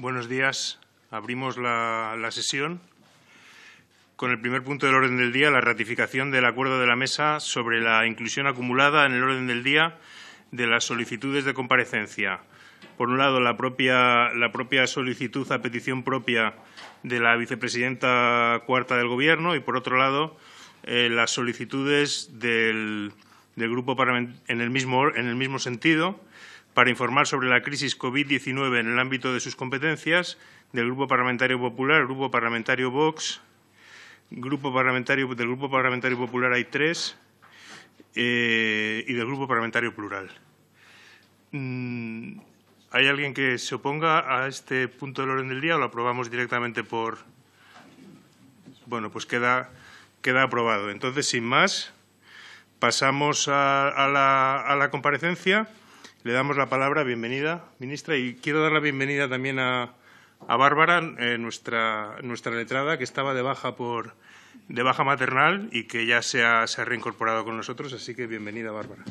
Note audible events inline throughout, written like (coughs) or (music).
Buenos días. Abrimos la, sesión con el primer punto del orden del día, la ratificación del acuerdo de la mesa sobre la inclusión acumulada en el orden del día de las solicitudes de comparecencia. Por un lado, la propia, la propia solicitud a petición propia de la vicepresidenta cuarta del Gobierno y, por otro lado, eh, las solicitudes del, del grupo en el, mismo, en el mismo sentido para informar sobre la crisis COVID-19 en el ámbito de sus competencias del Grupo Parlamentario Popular, Grupo Parlamentario Vox, Grupo Parlamentario, del Grupo Parlamentario Popular hay tres eh, y del Grupo Parlamentario Plural. Mm, ¿Hay alguien que se oponga a este punto del orden del día o lo aprobamos directamente por...? Bueno, pues queda, queda aprobado. Entonces, sin más, pasamos a, la, a la comparecencia. Le damos la palabra, bienvenida, ministra, y quiero dar la bienvenida también a, Bárbara, eh, nuestra, nuestra letrada, que estaba de baja por de baja maternal y que ya se ha, se ha reincorporado con nosotros, así que bienvenida, Bárbara.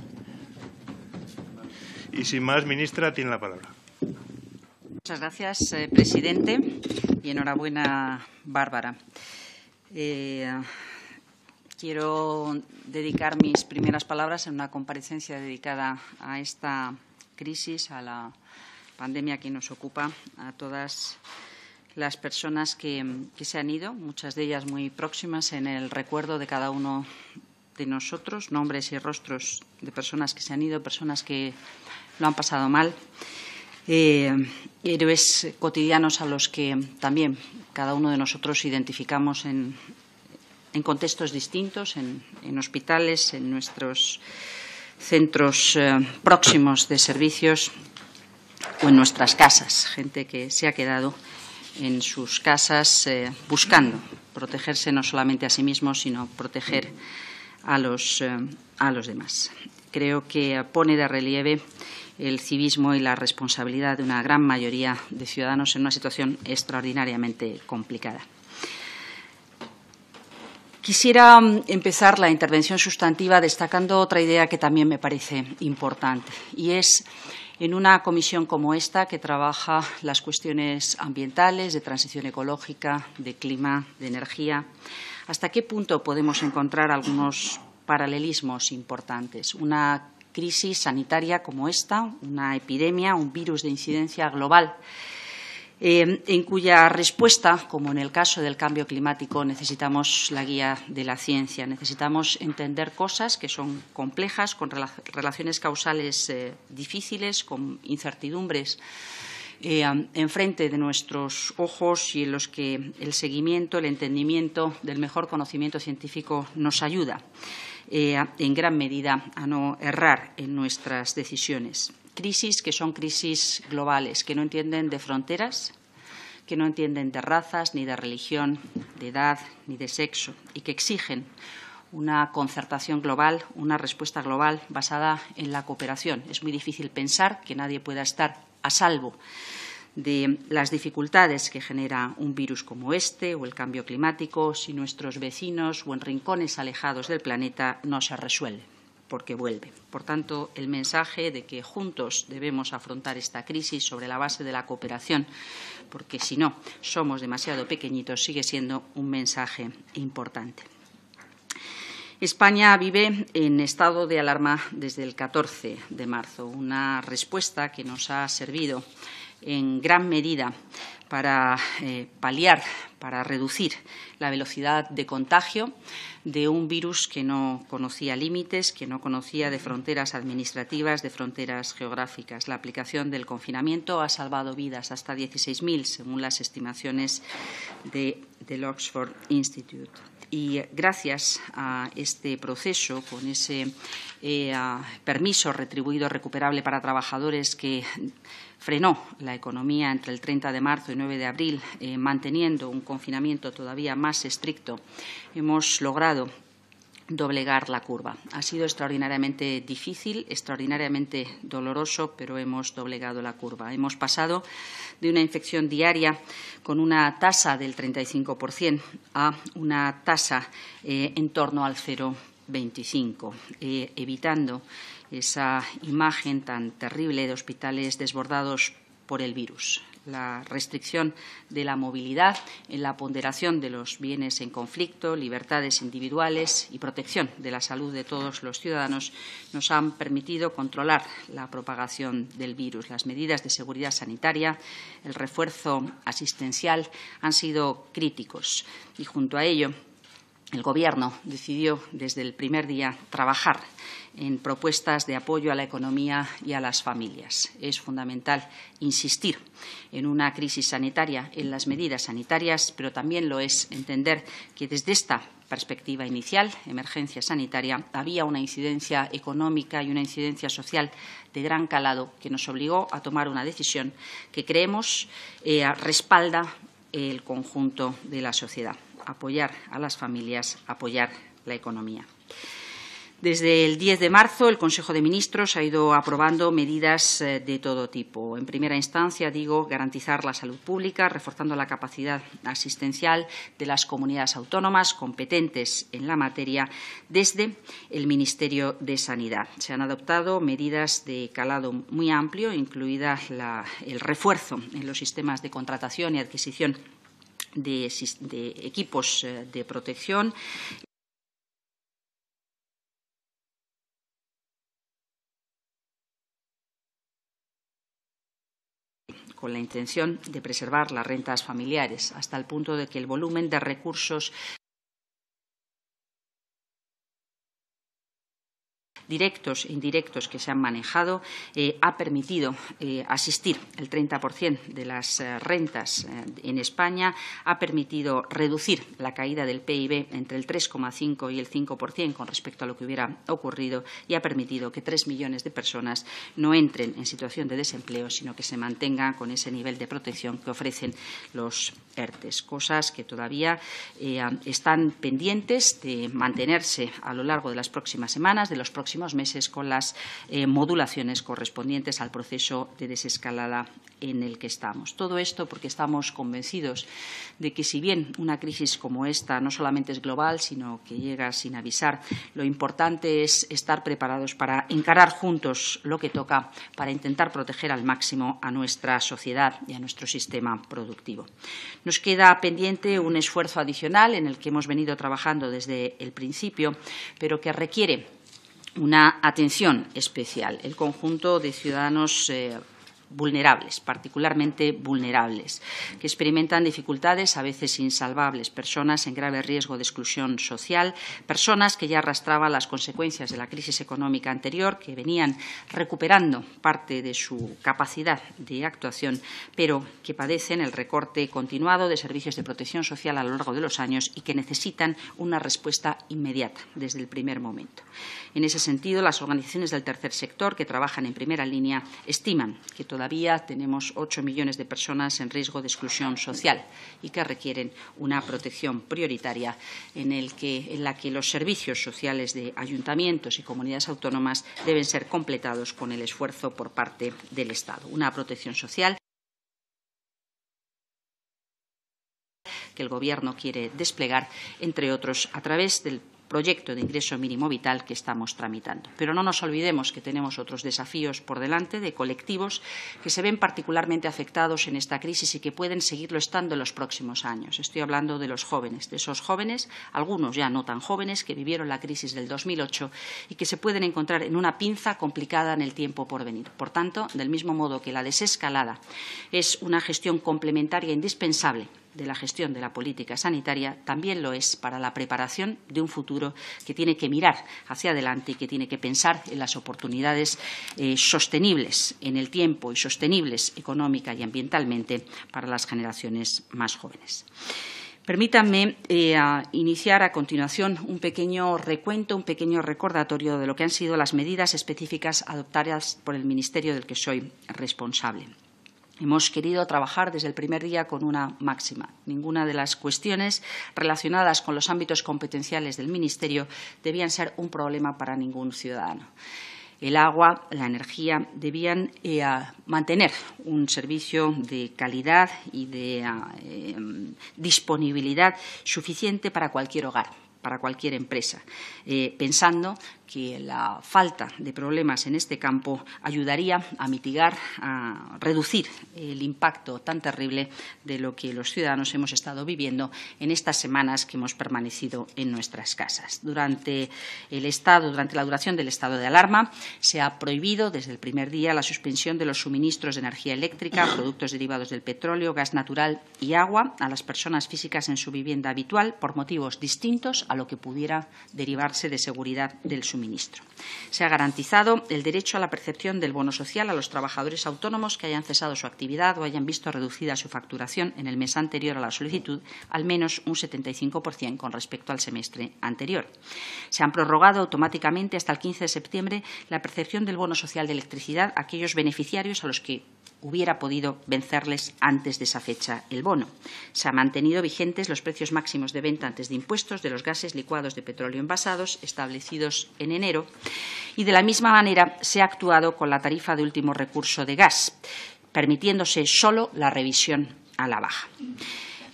Y sin más, ministra, tiene la palabra. Muchas gracias, eh, presidente, y enhorabuena, Bárbara. Eh, Quiero dedicar mis primeras palabras en una comparecencia dedicada a esta crisis, a la pandemia que nos ocupa, a todas las personas que, se han ido, muchas de ellas muy próximas en el recuerdo de cada uno de nosotros, nombres y rostros de personas que se han ido, personas que lo han pasado mal, eh, héroes cotidianos a los que también cada uno de nosotros identificamos en, en contextos distintos, en, hospitales, en nuestros centros eh, próximos de servicios o en nuestras casas, gente que se ha quedado en sus casas eh, buscando protegerse no solamente a sí mismos, sino proteger a los, eh, a los demás. Creo que pone de relieve el civismo y la responsabilidad de una gran mayoría de ciudadanos en una situación extraordinariamente complicada. Quisiera mm, empezar la intervención sustantiva destacando otra idea que también me parece importante, y es en una comisión como esta, que trabaja las cuestiones ambientales, de transición ecológica, de clima, de energía, hasta qué punto podemos encontrar algunos paralelismos importantes. Una crisis sanitaria como esta, una epidemia, un virus de incidencia global eh, en cuya respuesta, como en el caso del cambio climático, necesitamos la guía de la ciencia. Necesitamos entender cosas que son complejas, con relaciones causales eh, difíciles, con incertidumbres eh, enfrente de nuestros ojos y en los que el seguimiento, el entendimiento del mejor conocimiento científico nos ayuda en gran medida a no errar en nuestras decisiones crisis que son crisis globales, que no entienden de fronteras, que no entienden de razas, ni de religión, de edad, ni de sexo, y que exigen una concertación global, una respuesta global basada en la cooperación. Es muy difícil pensar que nadie pueda estar a salvo de las dificultades que genera un virus como este o el cambio climático si nuestros vecinos o en rincones alejados del planeta no se resuelven porque vuelve. Por tanto, el mensaje de que juntos debemos afrontar esta crisis sobre la base de la cooperación, porque si no somos demasiado pequeñitos, sigue siendo un mensaje importante. España vive en estado de alarma desde el 14 de marzo, una respuesta que nos ha servido en gran medida para eh, paliar, para reducir la velocidad de contagio de un virus que no conocía límites, que no conocía de fronteras administrativas, de fronteras geográficas. La aplicación del confinamiento ha salvado vidas, hasta 16.000, según las estimaciones del Oxford Institute. Y gracias a este proceso, con ese eh, permiso retribuido recuperable para trabajadores que frenó la economía entre el 30 de marzo y 9 de abril, eh, manteniendo un confinamiento todavía más estricto, hemos logrado doblegar la curva. Ha sido extraordinariamente difícil, extraordinariamente doloroso, pero hemos doblegado la curva. Hemos pasado de una infección diaria con una tasa del 35% a una tasa eh, en torno al 0,25, eh, evitando esa imagen tan terrible de hospitales desbordados por el virus. la restricción de la movilidad, la ponderación de los bienes en conflicto, libertades individuales y protección de la salud de todos los ciudadanos, nos han permitido controlar la propagación del virus. Las medidas de seguridad sanitaria, el refuerzo asistencial han sido críticos y, junto a ello, el Gobierno decidió desde el primer día trabajar en propuestas de apoyo a la economía y a las familias. Es fundamental insistir en una crisis sanitaria, en las medidas sanitarias, pero también lo es entender que desde esta perspectiva inicial, emergencia sanitaria, había una incidencia económica y una incidencia social de gran calado que nos obligó a tomar una decisión que creemos eh, respalda el conjunto de la sociedad apoyar a las familias, apoyar la economía. Desde el 10 de marzo, el Consejo de Ministros ha ido aprobando medidas eh, de todo tipo. En primera instancia, digo, garantizar la salud pública, reforzando la capacidad asistencial de las comunidades autónomas competentes en la materia desde el Ministerio de Sanidad. Se han adoptado medidas de calado muy amplio, incluida el refuerzo en los sistemas de contratación y adquisición de, equipos eh, de protección con la intención de preservar las rentas familiares, hasta el punto de que el volumen de recursos directos e indirectos que se han manejado eh, ha permitido eh, asistir el 30% de las eh, rentas en España, ha permitido reducir la caída del PIB entre el 3,5 y el 5% con respecto a lo que hubiera ocurrido y ha permitido que tres millones de personas no entren en situación de desempleo, sino que se mantengan con ese nivel de protección que ofrecen los ERTES, cosas que todavía están pendientes de mantenerse a lo largo de las próximas semanas, de los próximos meses con las eh, modulaciones correspondientes al proceso de desescalada en el que estamos. Todo esto porque estamos convencidos de que si bien una crisis como esta no solamente es global, sino que llega sin avisar, lo importante es estar preparados para encarar juntos lo que toca para intentar proteger al máximo a nuestra sociedad y a nuestro sistema productivo. Nos queda pendiente un esfuerzo adicional en el que hemos venido trabajando desde el principio, pero que requiere una atención especial. El conjunto de ciudadanos eh, vulnerables, particularmente vulnerables, que experimentan dificultades a veces insalvables, personas en grave riesgo de exclusión social, personas que ya arrastraban las consecuencias de la crisis económica anterior, que venían recuperando parte de su capacidad de actuación, pero que padecen el recorte continuado de servicios de protección social a lo largo de los años y que necesitan una respuesta inmediata desde el primer momento. En ese sentido, las organizaciones del tercer sector que trabajan en primera línea estiman que todavía tenemos ocho millones de personas en riesgo de exclusión social y que requieren una protección prioritaria en, en la que los servicios sociales de ayuntamientos y comunidades autónomas deben ser completados con el esfuerzo por parte del Estado. Una protección social que el Gobierno quiere desplegar, entre otros, a través del proyecto de ingreso mínimo vital que estamos tramitando. Pero no nos olvidemos que tenemos otros desafíos por delante de colectivos que se ven particularmente afectados en esta crisis y que pueden seguirlo estando en los próximos años. Estoy hablando de los jóvenes, de esos jóvenes, algunos ya no tan jóvenes, que vivieron la crisis del 2008 y que se pueden encontrar en una pinza complicada en el tiempo por venir. Por tanto, del mismo modo que la desescalada es una gestión complementaria indispensable de la gestión de la política sanitaria también lo es para la preparación de un futuro que tiene que mirar hacia adelante y que tiene que pensar en las oportunidades eh, sostenibles en el tiempo y sostenibles económica y ambientalmente para las generaciones más jóvenes. Permítanme eh, iniciar a continuación un pequeño recuento, un pequeño recordatorio de lo que han sido las medidas específicas adoptadas por el Ministerio del que soy responsable. Hemos querido trabajar desde el primer día con una máxima. Ninguna de las cuestiones relacionadas con los ámbitos competenciales del Ministerio debían ser un problema para ningún ciudadano. El agua, la energía debían eh, mantener un servicio de calidad y de eh, disponibilidad suficiente para cualquier hogar para cualquier empresa, eh, pensando que la falta de problemas en este campo ayudaría a mitigar, a reducir el impacto tan terrible de lo que los ciudadanos hemos estado viviendo en estas semanas que hemos permanecido en nuestras casas. Durante el estado, durante la duración del estado de alarma, se ha prohibido desde el primer día la suspensión de los suministros de energía eléctrica, (coughs) productos derivados del petróleo, gas natural y agua a las personas físicas en su vivienda habitual por motivos distintos a lo que pudiera derivarse de seguridad del suministro. Se ha garantizado el derecho a la percepción del bono social a los trabajadores autónomos que hayan cesado su actividad o hayan visto reducida su facturación en el mes anterior a la solicitud al menos un 75% con respecto al semestre anterior. Se han prorrogado automáticamente hasta el 15 de septiembre la percepción del bono social de electricidad a aquellos beneficiarios a los que hubiera podido vencerles antes de esa fecha el bono. Se han mantenido vigentes los precios máximos de venta antes de impuestos de los gases licuados de petróleo envasados establecidos en enero y de la misma manera se ha actuado con la tarifa de último recurso de gas, permitiéndose solo la revisión a la baja.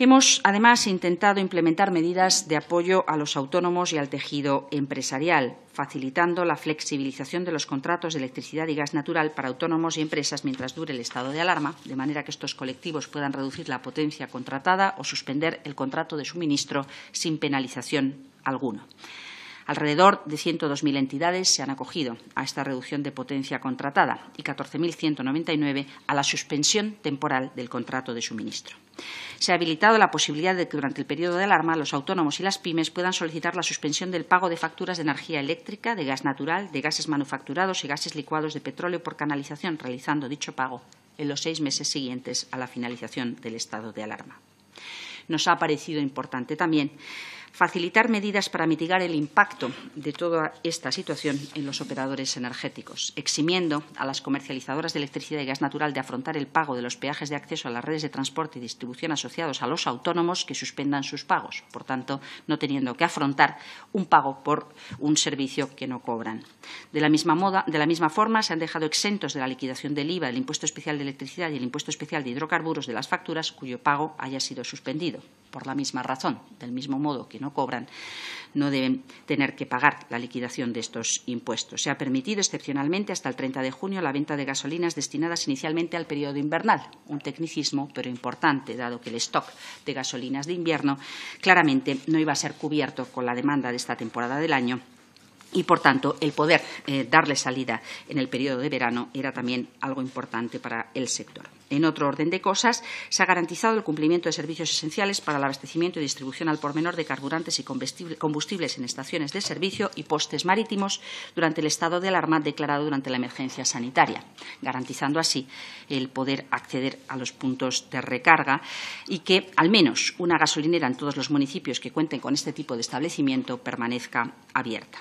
Hemos, además, intentado implementar medidas de apoyo a los autónomos y al tejido empresarial, facilitando la flexibilización de los contratos de electricidad y gas natural para autónomos y empresas mientras dure el estado de alarma, de manera que estos colectivos puedan reducir la potencia contratada o suspender el contrato de suministro sin penalización alguna. Alrededor de 102.000 entidades se han acogido a esta reducción de potencia contratada y 14.199 a la suspensión temporal del contrato de suministro. Se ha habilitado la posibilidad de que durante el periodo de alarma los autónomos y las pymes puedan solicitar la suspensión del pago de facturas de energía eléctrica, de gas natural, de gases manufacturados y gases licuados de petróleo por canalización, realizando dicho pago en los seis meses siguientes a la finalización del estado de alarma. Nos ha parecido importante también facilitar medidas para mitigar el impacto de toda esta situación en los operadores energéticos, eximiendo a las comercializadoras de electricidad y gas natural de afrontar el pago de los peajes de acceso a las redes de transporte y distribución asociados a los autónomos que suspendan sus pagos, por tanto, no teniendo que afrontar un pago por un servicio que no cobran. De la misma, de la misma forma, se han dejado exentos de la liquidación del IVA, del impuesto especial de electricidad y el impuesto especial de hidrocarburos de las facturas cuyo pago haya sido suspendido, por la misma razón, del mismo modo que no cobran, no deben tener que pagar la liquidación de estos impuestos. Se ha permitido excepcionalmente hasta el 30 de junio la venta de gasolinas destinadas inicialmente al periodo invernal, un tecnicismo pero importante, dado que el stock de gasolinas de invierno claramente no iba a ser cubierto con la demanda de esta temporada del año y, por tanto, el poder eh, darle salida en el periodo de verano era también algo importante para el sector. En otro orden de cosas, se ha garantizado el cumplimiento de servicios esenciales para el abastecimiento y distribución al por menor de carburantes y combustibles en estaciones de servicio y postes marítimos durante el estado de alarma declarado durante la emergencia sanitaria, garantizando así el poder acceder a los puntos de recarga y que al menos una gasolinera en todos los municipios que cuenten con este tipo de establecimiento permanezca abierta.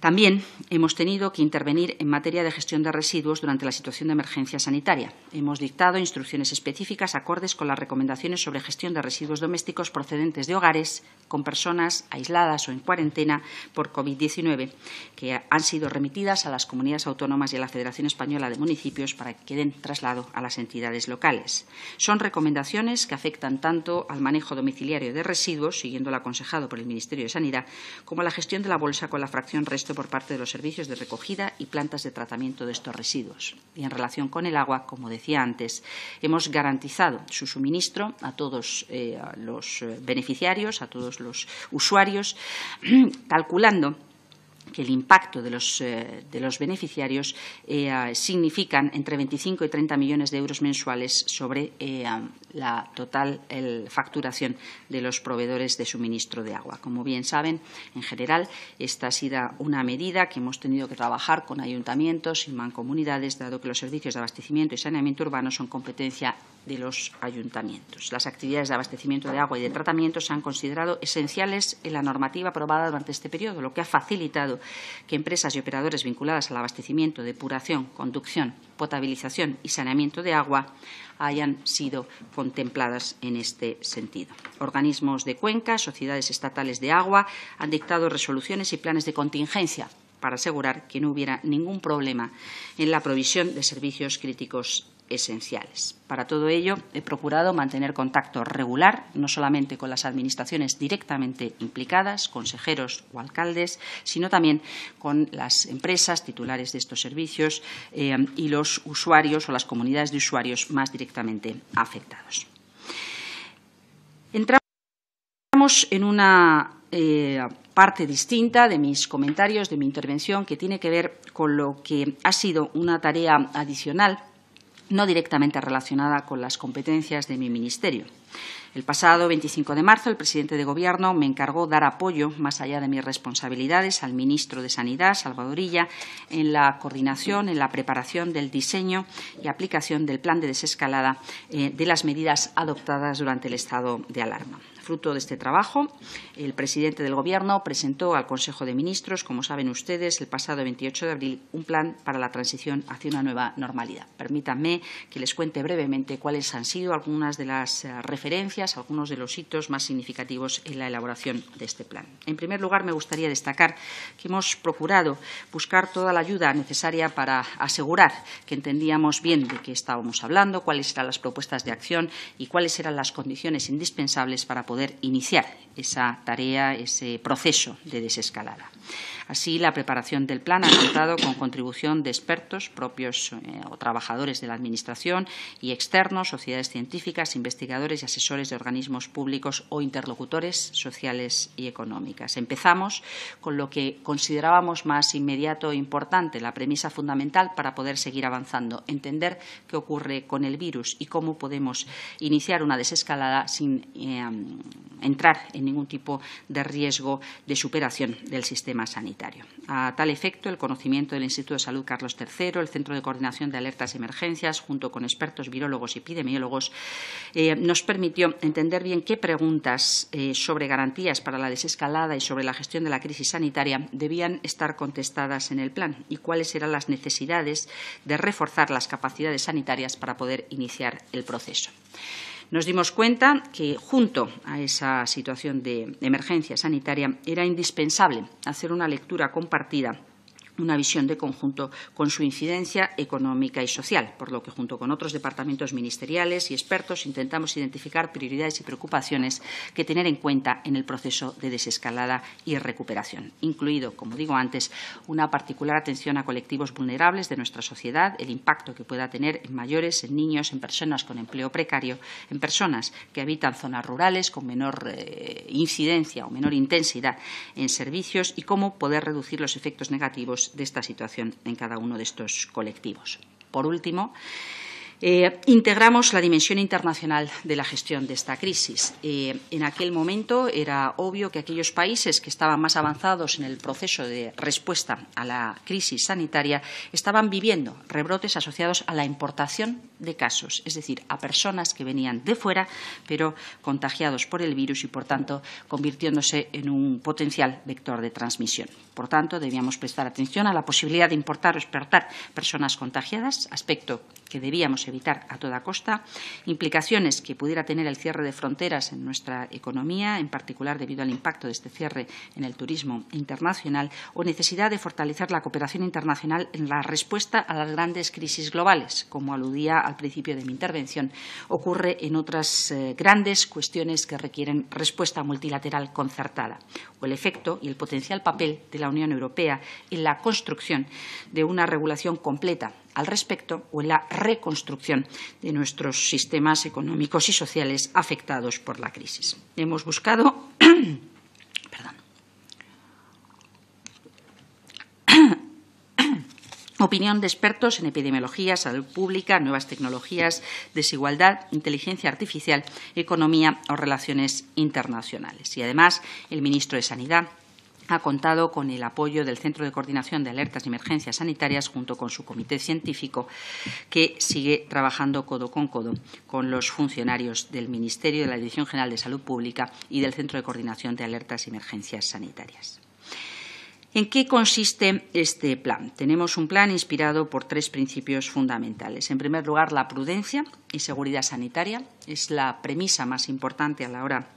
También hemos tenido que intervenir en materia de gestión de residuos durante la situación de emergencia sanitaria. Hemos dictado instrucciones específicas acordes con las recomendaciones sobre gestión de residuos domésticos procedentes de hogares con personas aisladas o en cuarentena por COVID-19, que han sido remitidas a las comunidades autónomas y a la Federación Española de Municipios para que den traslado a las entidades locales. Son recomendaciones que afectan tanto al manejo domiciliario de residuos, siguiendo lo aconsejado por el Ministerio de Sanidad, como a la gestión de la bolsa con la fracción resto por parte de los servicios de recogida y plantas de tratamiento de estos residuos. Y en relación con el agua, como decía antes, hemos garantizado su suministro a todos eh, los eh, beneficiarios, a todos los usuarios, (clears throat) calculando que el impacto de los, eh, de los beneficiarios eh, significan entre 25 y 30 millones de euros mensuales sobre eh, la total facturación de los proveedores de suministro de agua. Como bien saben, en general, esta ha sido una medida que hemos tenido que trabajar con ayuntamientos y mancomunidades, dado que los servicios de abastecimiento y saneamiento urbano son competencia de los ayuntamientos. Las actividades de abastecimiento de agua y de tratamiento se han considerado esenciales en la normativa aprobada durante este periodo, lo que ha facilitado que empresas y operadores vinculadas al abastecimiento, depuración, conducción, potabilización y saneamiento de agua hayan sido contempladas en este sentido. Organismos de cuenca, sociedades estatales de agua han dictado resoluciones y planes de contingencia para asegurar que no hubiera ningún problema en la provisión de servicios críticos esenciales. Para todo ello, he procurado mantener contacto regular, no solamente con las administraciones directamente implicadas, consejeros o alcaldes, sino también con las empresas titulares de estos servicios eh, y los usuarios o las comunidades de usuarios más directamente afectados. Entramos en una eh, parte distinta de mis comentarios, de mi intervención, que tiene que ver con lo que ha sido una tarea adicional, no directamente relacionada con las competencias de mi ministerio. El pasado 25 de marzo, el presidente de Gobierno me encargó dar apoyo, más allá de mis responsabilidades, al ministro de Sanidad, Salvadorilla, en la coordinación, en la preparación del diseño y aplicación del plan de desescalada eh, de las medidas adoptadas durante el estado de alarma. Fruto de este trabajo, el presidente del Gobierno presentó al Consejo de Ministros, como saben ustedes, el pasado 28 de abril, un plan para la transición hacia una nueva normalidad. Permítanme que les cuente brevemente cuáles han sido algunas de las eh, referencias, algunos de los hitos más significativos en la elaboración de este plan. En primer lugar, me gustaría destacar que hemos procurado buscar toda la ayuda necesaria para asegurar que entendíamos bien de qué estábamos hablando, cuáles eran las propuestas de acción y cuáles eran las condiciones indispensables para poder iniciar esa tarea, ese proceso de desescalada. Así, la preparación del plan ha contado con contribución de expertos propios eh, o trabajadores de la Administración y externos, sociedades científicas, investigadores y asesores de organismos públicos o interlocutores sociales y económicas. Empezamos con lo que considerábamos más inmediato e importante, la premisa fundamental para poder seguir avanzando, entender qué ocurre con el virus y cómo podemos iniciar una desescalada sin eh, entrar en ningún tipo de riesgo de superación del sistema sanitario. A tal efecto, el conocimiento del Instituto de Salud Carlos III, el Centro de Coordinación de Alertas y Emergencias, junto con expertos virólogos y epidemiólogos, eh, nos permitió entender bien qué preguntas eh, sobre garantías para la desescalada y sobre la gestión de la crisis sanitaria debían estar contestadas en el plan y cuáles eran las necesidades de reforzar las capacidades sanitarias para poder iniciar el proceso. Nos dimos cuenta que, junto a esa situación de emergencia sanitaria, era indispensable hacer una lectura compartida una visión de conjunto con su incidencia económica y social, por lo que junto con otros departamentos ministeriales y expertos intentamos identificar prioridades y preocupaciones que tener en cuenta en el proceso de desescalada y recuperación, incluido, como digo antes, una particular atención a colectivos vulnerables de nuestra sociedad, el impacto que pueda tener en mayores, en niños, en personas con empleo precario, en personas que habitan zonas rurales con menor eh, incidencia o menor intensidad en servicios y cómo poder reducir los efectos negativos de esta situación en cada uno de estos colectivos. Por último, eh, integramos la dimensión internacional de la gestión de esta crisis. Eh, en aquel momento era obvio que aquellos países que estaban más avanzados en el proceso de respuesta a la crisis sanitaria estaban viviendo rebrotes asociados a la importación de casos, es decir, a personas que venían de fuera, pero contagiados por el virus y, por tanto, convirtiéndose en un potencial vector de transmisión. Por tanto, debíamos prestar atención a la posibilidad de importar o exportar personas contagiadas, aspecto que debíamos evitar a toda costa, implicaciones que pudiera tener el cierre de fronteras en nuestra economía, en particular debido al impacto de este cierre en el turismo internacional, o necesidad de fortalecer la cooperación internacional en la respuesta a las grandes crisis globales, como aludía al principio de mi intervención, ocurre en otras eh, grandes cuestiones que requieren respuesta multilateral concertada, o el efecto y el potencial papel de la Unión Europea en la construcción de una regulación completa al respecto o en la reconstrucción de nuestros sistemas económicos y sociales afectados por la crisis. Hemos buscado (clears throat) (clears throat) opinión de expertos en epidemiología, salud pública, nuevas tecnologías, desigualdad, inteligencia artificial, economía o relaciones internacionales. Y además, el ministro de Sanidad, ha contado con el apoyo del Centro de Coordinación de Alertas y Emergencias Sanitarias junto con su comité científico que sigue trabajando codo con codo con los funcionarios del Ministerio de la Dirección General de Salud Pública y del Centro de Coordinación de Alertas y Emergencias Sanitarias. ¿En qué consiste este plan? Tenemos un plan inspirado por tres principios fundamentales. En primer lugar, la prudencia y seguridad sanitaria es la premisa más importante a la hora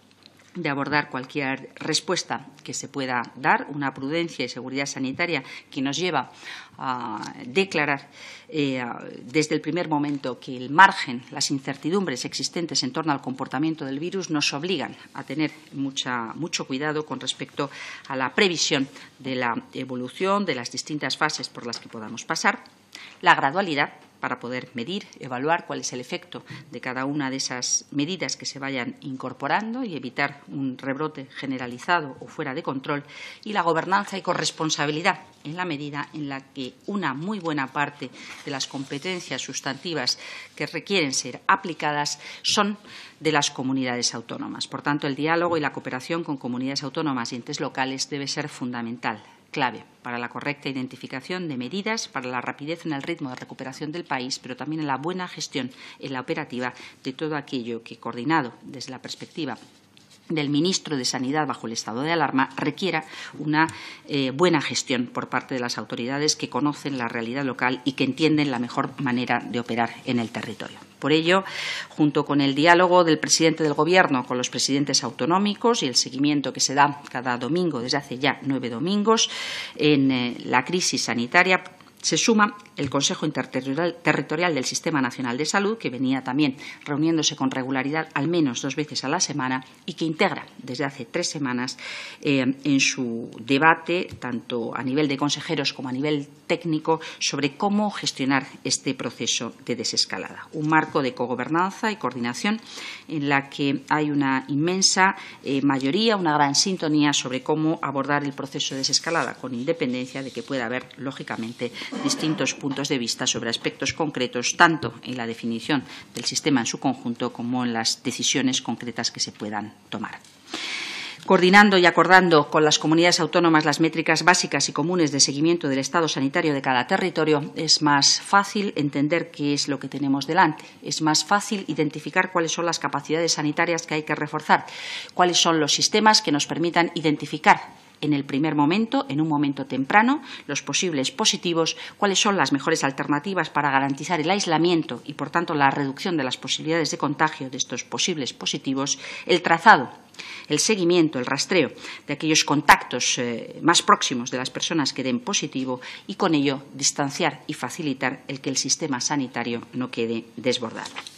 de abordar cualquier respuesta que se pueda dar, una prudencia y seguridad sanitaria que nos lleva a declarar eh, desde el primer momento que el margen, las incertidumbres existentes en torno al comportamiento del virus nos obligan a tener mucho cuidado con respecto a la previsión de la evolución de las distintas fases por las que podamos pasar, la gradualidad para poder medir, evaluar cuál es el efecto de cada una de esas medidas que se vayan incorporando y evitar un rebrote generalizado o fuera de control, y la gobernanza y corresponsabilidad en la medida en la que una muy buena parte de las competencias sustantivas que requieren ser aplicadas son de las comunidades autónomas. Por tanto, el diálogo y la cooperación con comunidades autónomas y entes locales debe ser fundamental clave para la correcta identificación de medidas, para la rapidez en el ritmo de recuperación del país, pero también en la buena gestión en la operativa de todo aquello que, coordinado desde la perspectiva del ministro de Sanidad bajo el estado de alarma requiera una eh, buena gestión por parte de las autoridades que conocen la realidad local y que entienden la mejor manera de operar en el territorio. Por ello, junto con el diálogo del presidente del Gobierno con los presidentes autonómicos y el seguimiento que se da cada domingo desde hace ya nueve domingos en eh, la crisis sanitaria, se suma el Consejo Interterritorial del Sistema Nacional de Salud, que venía también reuniéndose con regularidad al menos dos veces a la semana y que integra desde hace tres semanas eh, en su debate, tanto a nivel de consejeros como a nivel técnico, sobre cómo gestionar este proceso de desescalada. Un marco de cogobernanza y coordinación en la que hay una inmensa eh, mayoría, una gran sintonía sobre cómo abordar el proceso de desescalada, con independencia de que pueda haber, lógicamente, distintos puntos de vista sobre aspectos concretos, tanto en la definición del sistema en su conjunto como en las decisiones concretas que se puedan tomar coordinando y acordando con las comunidades autónomas las métricas básicas y comunes de seguimiento del estado sanitario de cada territorio, es más fácil entender qué es lo que tenemos delante. Es más fácil identificar cuáles son las capacidades sanitarias que hay que reforzar, cuáles son los sistemas que nos permitan identificar en el primer momento, en un momento temprano, los posibles positivos, cuáles son las mejores alternativas para garantizar el aislamiento y, por tanto, la reducción de las posibilidades de contagio de estos posibles positivos, el trazado el seguimiento, el rastreo de aquellos contactos eh, más próximos de las personas que den positivo y con ello distanciar y facilitar el que el sistema sanitario no quede desbordado.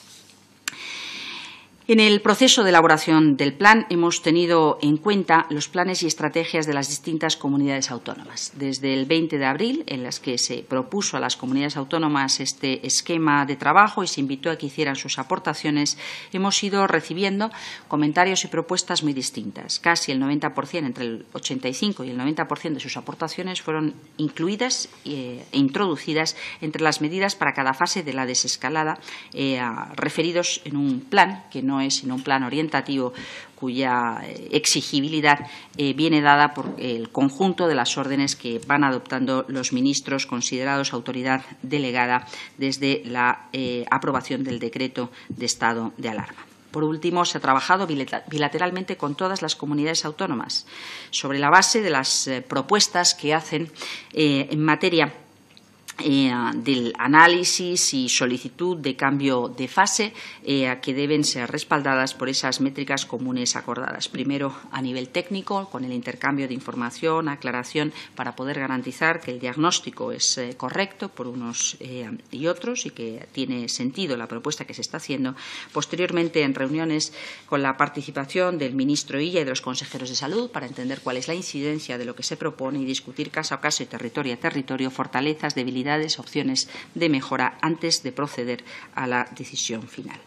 En el proceso de elaboración del plan hemos tenido en cuenta los planes y estrategias de las distintas comunidades autónomas. Desde el 20 de abril, en las que se propuso a las comunidades autónomas este esquema de trabajo y se invitó a que hicieran sus aportaciones, hemos ido recibiendo comentarios y propuestas muy distintas. Casi el 90%, entre el 85 y el 90% de sus aportaciones fueron incluidas eh, e introducidas entre las medidas para cada fase de la desescalada, eh, referidos en un plan que no no es sino un plan orientativo cuya eh, exigibilidad eh, viene dada por el conjunto de las órdenes que van adoptando los ministros considerados autoridad delegada desde la eh, aprobación del decreto de estado de alarma. Por último, se ha trabajado bilateralmente con todas las comunidades autónomas sobre la base de las propuestas que hacen en materia eh, del análisis y solicitud de cambio de fase eh, que deben ser respaldadas por esas métricas comunes acordadas. Primero, a nivel técnico, con el intercambio de información, aclaración, para poder garantizar que el diagnóstico es eh, correcto por unos y otros y que tiene sentido la propuesta que se está haciendo. Posteriormente, en reuniones con la participación del ministro Illa y de los consejeros de salud para entender cuál es la incidencia de lo que se propone y discutir caso a caso y territorio a territorio fortalezas, debilidades opciones de mejora antes de proceder a la decisión final.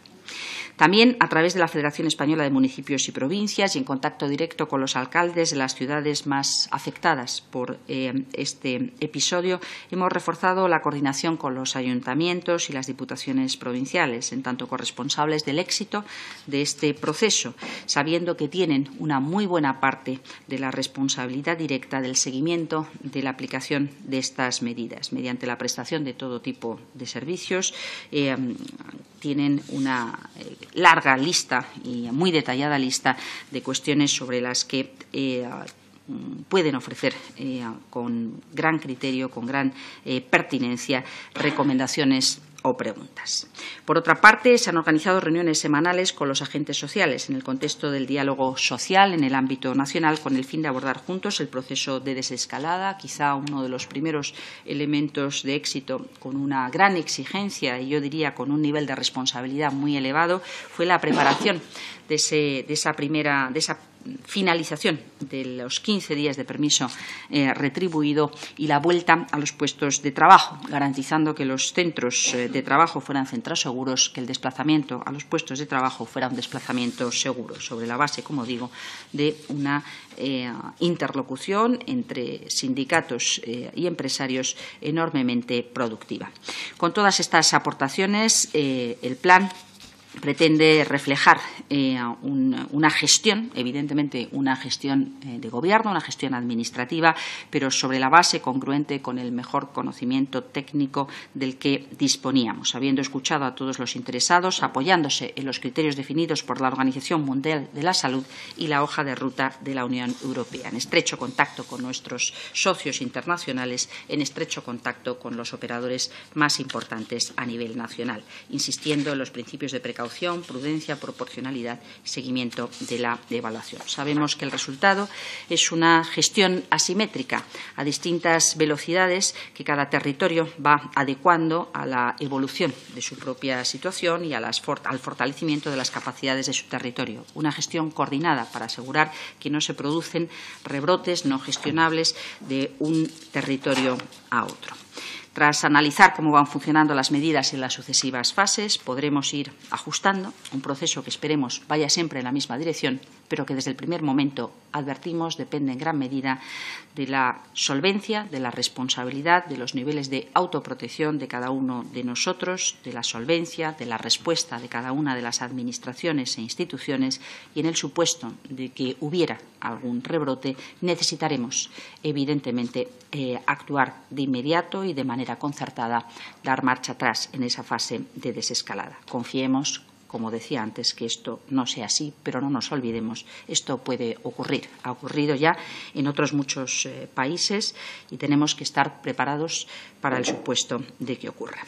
También a través de la Federación Española de Municipios y Provincias y en contacto directo con los alcaldes de las ciudades más afectadas por eh, este episodio, hemos reforzado la coordinación con los ayuntamientos y las diputaciones provinciales, en tanto corresponsables del éxito de este proceso, sabiendo que tienen una muy buena parte de la responsabilidad directa del seguimiento de la aplicación de estas medidas, mediante la prestación de todo tipo de servicios. Eh, tienen una eh, larga lista y muy detallada lista de cuestiones sobre las que eh, pueden ofrecer eh, con gran criterio, con gran pertinencia, recomendaciones o preguntas. Por otra parte, se han organizado reuniones semanales con los agentes sociales en el contexto del diálogo social en el ámbito nacional con el fin de abordar juntos el proceso de desescalada, quizá uno de los primeros elementos de éxito con una gran exigencia y yo diría con un nivel de responsabilidad muy elevado fue la preparación de, esa primera de esa finalización de los 15 días de permiso eh, retribuido y la vuelta a los puestos de trabajo, garantizando que los centros eh, de trabajo fueran centros seguros, que el desplazamiento a los puestos de trabajo fuera un desplazamiento seguro, sobre la base, como digo, de una eh, interlocución entre sindicatos y empresarios enormemente productiva. Con todas estas aportaciones, el plan pretende reflejar eh, una gestión, evidentemente una gestión eh, de gobierno, una gestión administrativa, pero sobre la base congruente con el mejor conocimiento técnico del que disponíamos, habiendo escuchado a todos los interesados, apoyándose en los criterios definidos por la Organización Mundial de la Salud y la hoja de ruta de la Unión Europea, en estrecho contacto con nuestros socios internacionales, en estrecho contacto con los operadores más importantes a nivel nacional, insistiendo en los principios de precaución prudencia, proporcionalidad y seguimiento de la evaluación. Sabemos que el resultado es una gestión asimétrica a distintas velocidades que cada territorio va adecuando a la evolución de su propia situación y al fortalecimiento de las capacidades de su territorio. Una gestión coordinada para asegurar que no se producen rebrotes no gestionables de un territorio a otro. Tras analizar cómo van funcionando las medidas en las sucesivas fases, podremos ir ajustando un proceso que esperemos vaya siempre en la misma dirección, pero que desde el primer momento advertimos depende en gran medida de la solvencia, de la responsabilidad, de los niveles de autoprotección de cada uno de nosotros, de la solvencia, de la respuesta de cada una de las administraciones e instituciones y en el supuesto de que hubiera algún rebrote necesitaremos evidentemente eh, actuar de inmediato y de manera concertada, dar marcha atrás en esa fase de desescalada. Confiemos como decía antes, que esto no sea así, pero no nos olvidemos, esto puede ocurrir. Ha ocurrido ya en otros muchos eh, países y tenemos que estar preparados para el supuesto de que ocurra.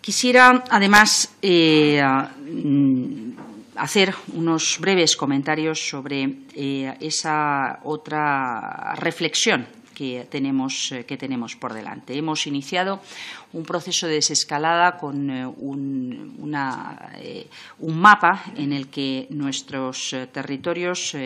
Quisiera, además, eh, mm, hacer unos breves comentarios sobre eh, esa otra reflexión que tenemos, que tenemos por delante. Hemos iniciado un proceso de desescalada con eh, un, eh, un, mapa en el que nuestros eh, territorios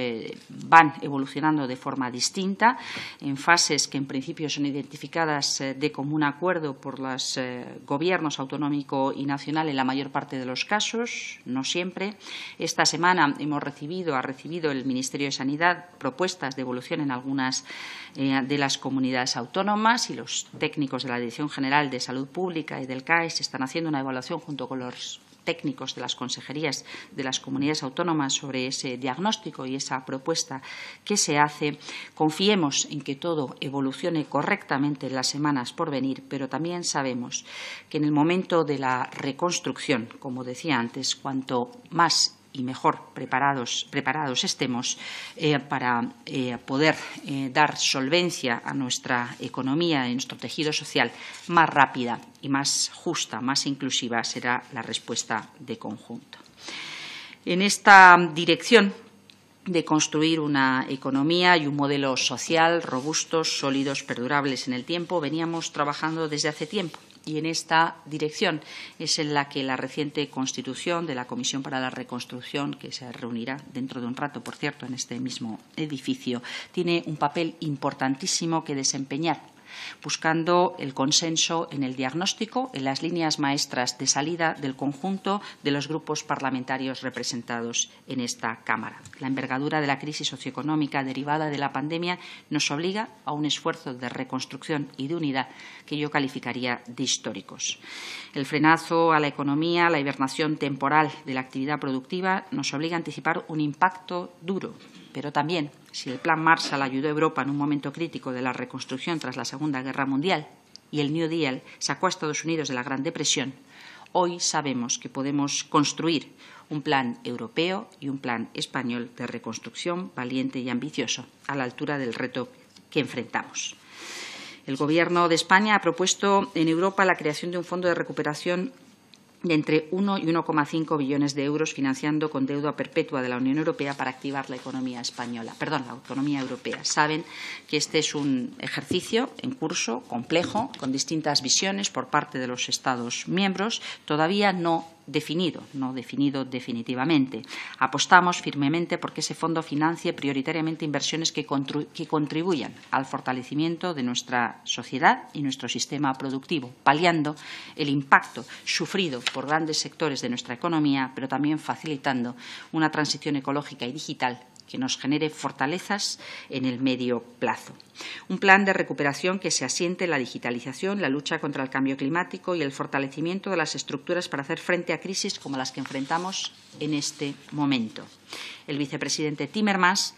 van evolucionando de forma distinta, en fases que en principio son identificadas de común acuerdo por los gobiernos autonómico y nacional en la mayor parte de los casos, no siempre. Esta semana hemos recibido, ha recibido el Ministerio de Sanidad propuestas de evolución en algunas de las comunidades autónomas y los técnicos de la Dirección General de Salud Pública y del CAES están haciendo una evaluación junto con los técnicos de las consejerías de las comunidades autónomas sobre ese diagnóstico y esa propuesta que se hace. Confiemos en que todo evolucione correctamente en las semanas por venir, pero también sabemos que en el momento de la reconstrucción, como decía antes, cuanto más y mejor preparados, estemos eh, para eh, poder eh, dar solvencia a nuestra economía y nuestro tejido social más rápida y más justa, más inclusiva será la respuesta de conjunto. En esta dirección de construir una economía y un modelo social robustos, sólidos, perdurables en el tiempo, veníamos trabajando desde hace tiempo y en esta dirección es en la que la reciente constitución de la Comisión para la Reconstrucción, que se reunirá dentro de un rato, por cierto, en este mismo edificio, tiene un papel importantísimo que desempeñar buscando el consenso en el diagnóstico, en las líneas maestras de salida del conjunto de los grupos parlamentarios representados en esta Cámara. La envergadura de la crisis socioeconómica derivada de la pandemia nos obliga a un esfuerzo de reconstrucción y de unidad que yo calificaría de históricos. El frenazo a la economía, la hibernación temporal de la actividad productiva nos obliga a anticipar un impacto duro pero también, si el Plan Marshall ayudó a Europa en un momento crítico de la reconstrucción tras la Segunda Guerra Mundial y el New Deal sacó a Estados Unidos de la Gran Depresión, hoy sabemos que podemos construir un plan europeo y un plan español de reconstrucción valiente y ambicioso, a la altura del reto que enfrentamos. El Gobierno de España ha propuesto en Europa la creación de un fondo de recuperación de entre 1 y 1,5 billones de euros financiando con deuda perpetua de la Unión Europea para activar la economía española, perdón, la economía europea. Saben que este es un ejercicio en curso, complejo, con distintas visiones por parte de los Estados miembros, todavía no definido, no definido definitivamente. Apostamos firmemente porque ese fondo financie prioritariamente inversiones que, que, contribuyan al fortalecimiento de nuestra sociedad y nuestro sistema productivo, paliando el impacto sufrido por grandes sectores de nuestra economía, pero también facilitando una transición ecológica y digital que nos genere fortalezas en el medio plazo. Un plan de recuperación que se asiente en la digitalización, la lucha contra el cambio climático y el fortalecimiento de las estructuras para hacer frente a crisis como las que enfrentamos en este momento. El vicepresidente Timmermans,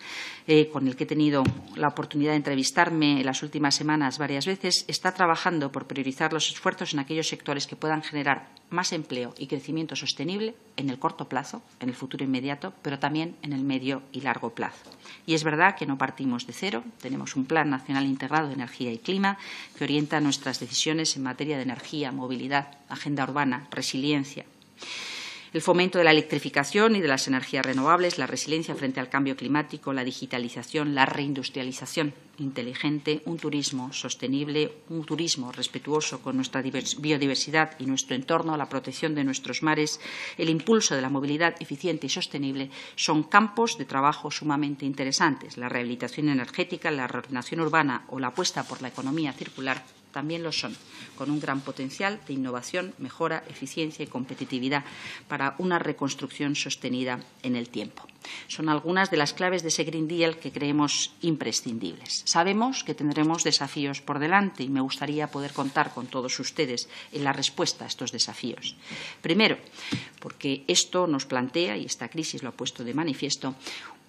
eh, con el que he tenido la oportunidad de entrevistarme en las últimas semanas varias veces, está trabajando por priorizar los esfuerzos en aquellos sectores que puedan generar más empleo y crecimiento sostenible en el corto plazo, en el futuro inmediato, pero también en el medio y largo plazo. Y es verdad que no partimos de cero. Tenemos un Plan Nacional Integrado de Energía y Clima que orienta nuestras decisiones en materia de energía, movilidad, agenda urbana, resiliencia el fomento de la electrificación y de las energías renovables, la resiliencia frente al cambio climático, la digitalización, la reindustrialización inteligente, un turismo sostenible, un turismo respetuoso con nuestra biodiversidad y nuestro entorno, la protección de nuestros mares, el impulso de la movilidad eficiente y sostenible son campos de trabajo sumamente interesantes. La rehabilitación energética, la reordenación urbana o la apuesta por la economía circular también lo son, con un gran potencial de innovación, mejora, eficiencia y competitividad para una reconstrucción sostenida en el tiempo. Son algunas de las claves de ese Green Deal que creemos imprescindibles. Sabemos que tendremos desafíos por delante y me gustaría poder contar con todos ustedes en la respuesta a estos desafíos. Primero, porque esto nos plantea, y esta crisis lo ha puesto de manifiesto,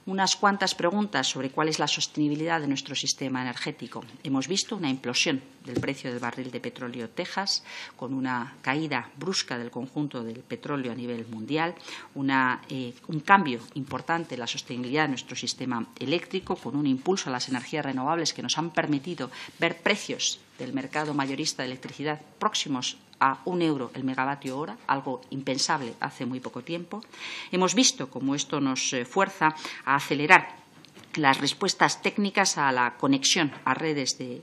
unas cuantas preguntas sobre cuál es la sostenibilidad de nuestro sistema energético. Hemos visto una implosión del precio del barril de petróleo Texas, con una caída brusca del conjunto del petróleo a nivel mundial, eh, un cambio importante en la sostenibilidad de nuestro sistema eléctrico, con un impulso a las energías renovables que nos han permitido ver precios del mercado mayorista de electricidad próximos a un euro el megavatio hora, algo impensable hace muy poco tiempo. Hemos visto cómo esto nos eh, fuerza a acelerar las respuestas técnicas a la conexión a redes de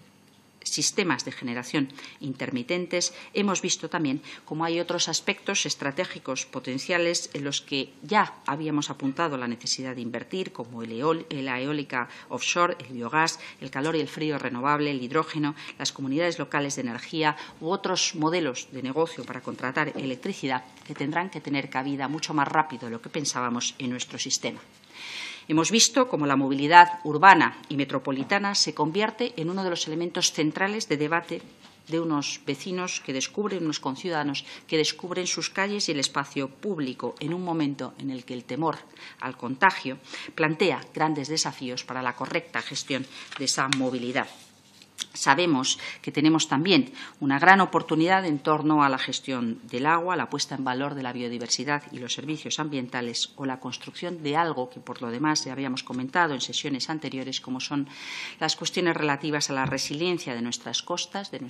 sistemas de generación intermitentes, hemos visto también cómo hay otros aspectos estratégicos potenciales en los que ya habíamos apuntado la necesidad de invertir, como la eólica offshore, el biogás, el calor y el frío renovable, el hidrógeno, las comunidades locales de energía u otros modelos de negocio para contratar electricidad que tendrán que tener cabida mucho más rápido de lo que pensábamos en nuestro sistema. Hemos visto cómo la movilidad urbana y metropolitana se convierte en uno de los elementos centrales de debate de unos vecinos que descubren, unos conciudadanos que descubren sus calles y el espacio público en un momento en el que el temor al contagio plantea grandes desafíos para la correcta gestión de esa movilidad. Sabemos que tenemos también una gran oportunidad en torno a la gestión del agua, la puesta en valor de la biodiversidad y los servicios ambientales o la construcción de algo que, por lo demás, ya habíamos comentado en sesiones anteriores, como son las cuestiones relativas a la resiliencia de nuestras costas, de,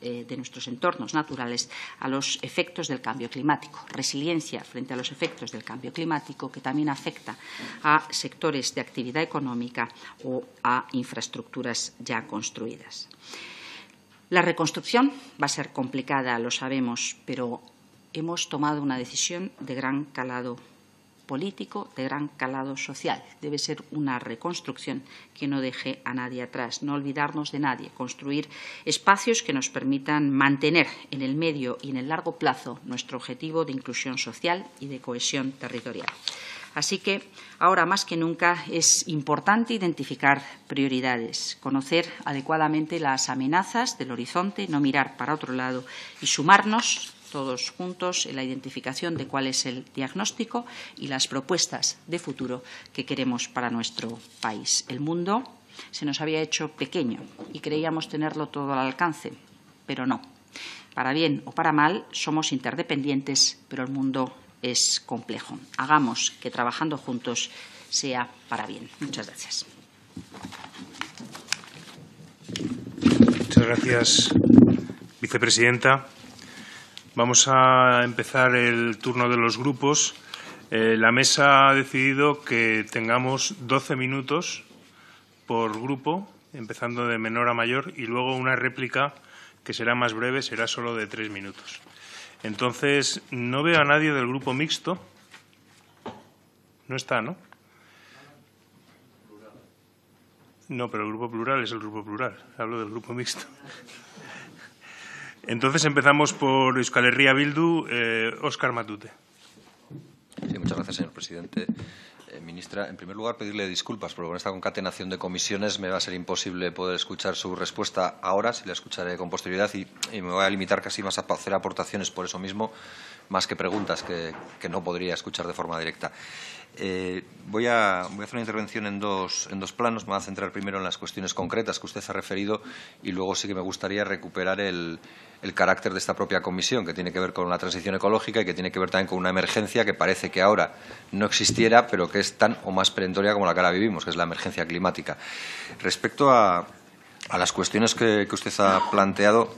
eh, nuestros entornos naturales, a los efectos del cambio climático. Resiliencia frente a los efectos del cambio climático que también afecta a sectores de actividad económica o a infraestructuras ya construidas. La reconstrucción va a ser complicada, lo sabemos, pero hemos tomado una decisión de gran calado político, de gran calado social. Debe ser una reconstrucción que no deje a nadie atrás, no olvidarnos de nadie, construir espacios que nos permitan mantener en el medio y en el largo plazo nuestro objetivo de inclusión social y de cohesión territorial. Así que ahora más que nunca es importante identificar prioridades, conocer adecuadamente las amenazas del horizonte, no mirar para otro lado y sumarnos todos juntos en la identificación de cuál es el diagnóstico y las propuestas de futuro que queremos para nuestro país. El mundo se nos había hecho pequeño y creíamos tenerlo todo al alcance, pero no. Para bien o para mal, somos interdependientes, pero el mundo es complejo. Hagamos que trabajando juntos sea para bien. Muchas gracias. Muchas gracias, vicepresidenta. Vamos a empezar el turno de los grupos. Eh, la mesa ha decidido que tengamos 12 minutos por grupo, empezando de menor a mayor, y luego una réplica que será más breve, será solo de tres minutos. Entonces, no veo a nadie del grupo mixto. No está, ¿no? No, pero el grupo plural es el grupo plural. Hablo del grupo mixto. Entonces empezamos por Euskal Herria Bildu, eh, Matute. Sí, muchas gracias, señor presidente. Eh, ministra, en primer lugar, pedirle disculpas, porque con esta concatenación de comisiones me va a ser imposible poder escuchar su respuesta ahora, si la escucharé con posterioridad, y, me voy a limitar casi más a hacer aportaciones por eso mismo, más que preguntas que, no podría escuchar de forma directa. Eh, voy, a, voy, a, hacer una intervención en dos, en dos planos. Me voy a centrar primero en las cuestiones concretas que usted ha referido y luego sí que me gustaría recuperar el, el carácter de esta propia comisión, que tiene que ver con la transición ecológica y que tiene que ver también con una emergencia que parece que ahora no existiera, pero que es tan o más perentoria como la que ahora vivimos, que es la emergencia climática. Respecto a, las cuestiones que, usted ha planteado,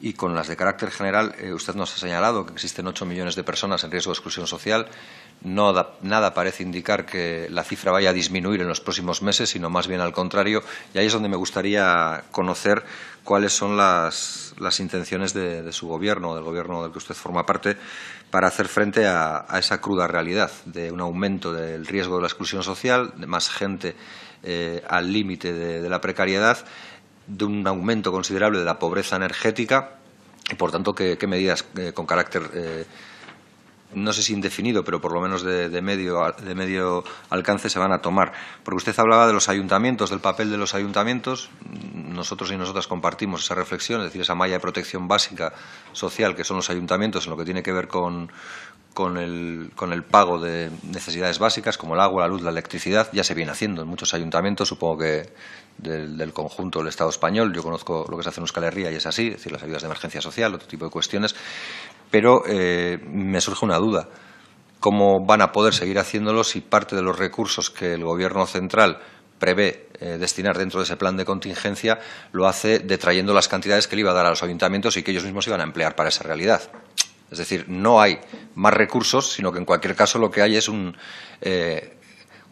y con las de carácter general, eh, usted nos ha señalado que existen ocho millones de personas en riesgo de exclusión social. No nada parece indicar que la cifra vaya a disminuir en los próximos meses, sino más bien al contrario. Y ahí es donde me gustaría conocer cuáles son las, intenciones de, su gobierno, del gobierno del que usted forma parte, para hacer frente a, esa cruda realidad de un aumento del riesgo de la exclusión social, de más gente eh, al límite de, la precariedad, de un aumento considerable de la pobreza energética y, por tanto, qué, medidas eh, con carácter eh, no sé si indefinido, pero por lo menos de, medio, de medio alcance se van a tomar. Porque usted hablaba de los ayuntamientos, del papel de los ayuntamientos. Nosotros y nosotras compartimos esa reflexión, es decir, esa malla de protección básica social que son los ayuntamientos en lo que tiene que ver con, con el, con el pago de necesidades básicas como el agua, la luz, la electricidad. Ya se viene haciendo en muchos ayuntamientos, supongo que del, conjunto del Estado español. Yo conozco lo que se hace en Euskal Herria y es así, es decir, las ayudas de emergencia social, otro tipo de cuestiones. Pero eh, me surge una duda. ¿Cómo van a poder seguir haciéndolo si parte de los recursos que el Gobierno central prevé eh, destinar dentro de ese plan de contingencia lo hace detrayendo las cantidades que le iba a dar a los ayuntamientos y que ellos mismos iban a emplear para esa realidad? Es decir, no hay más recursos, sino que en cualquier caso lo que hay es un, eh,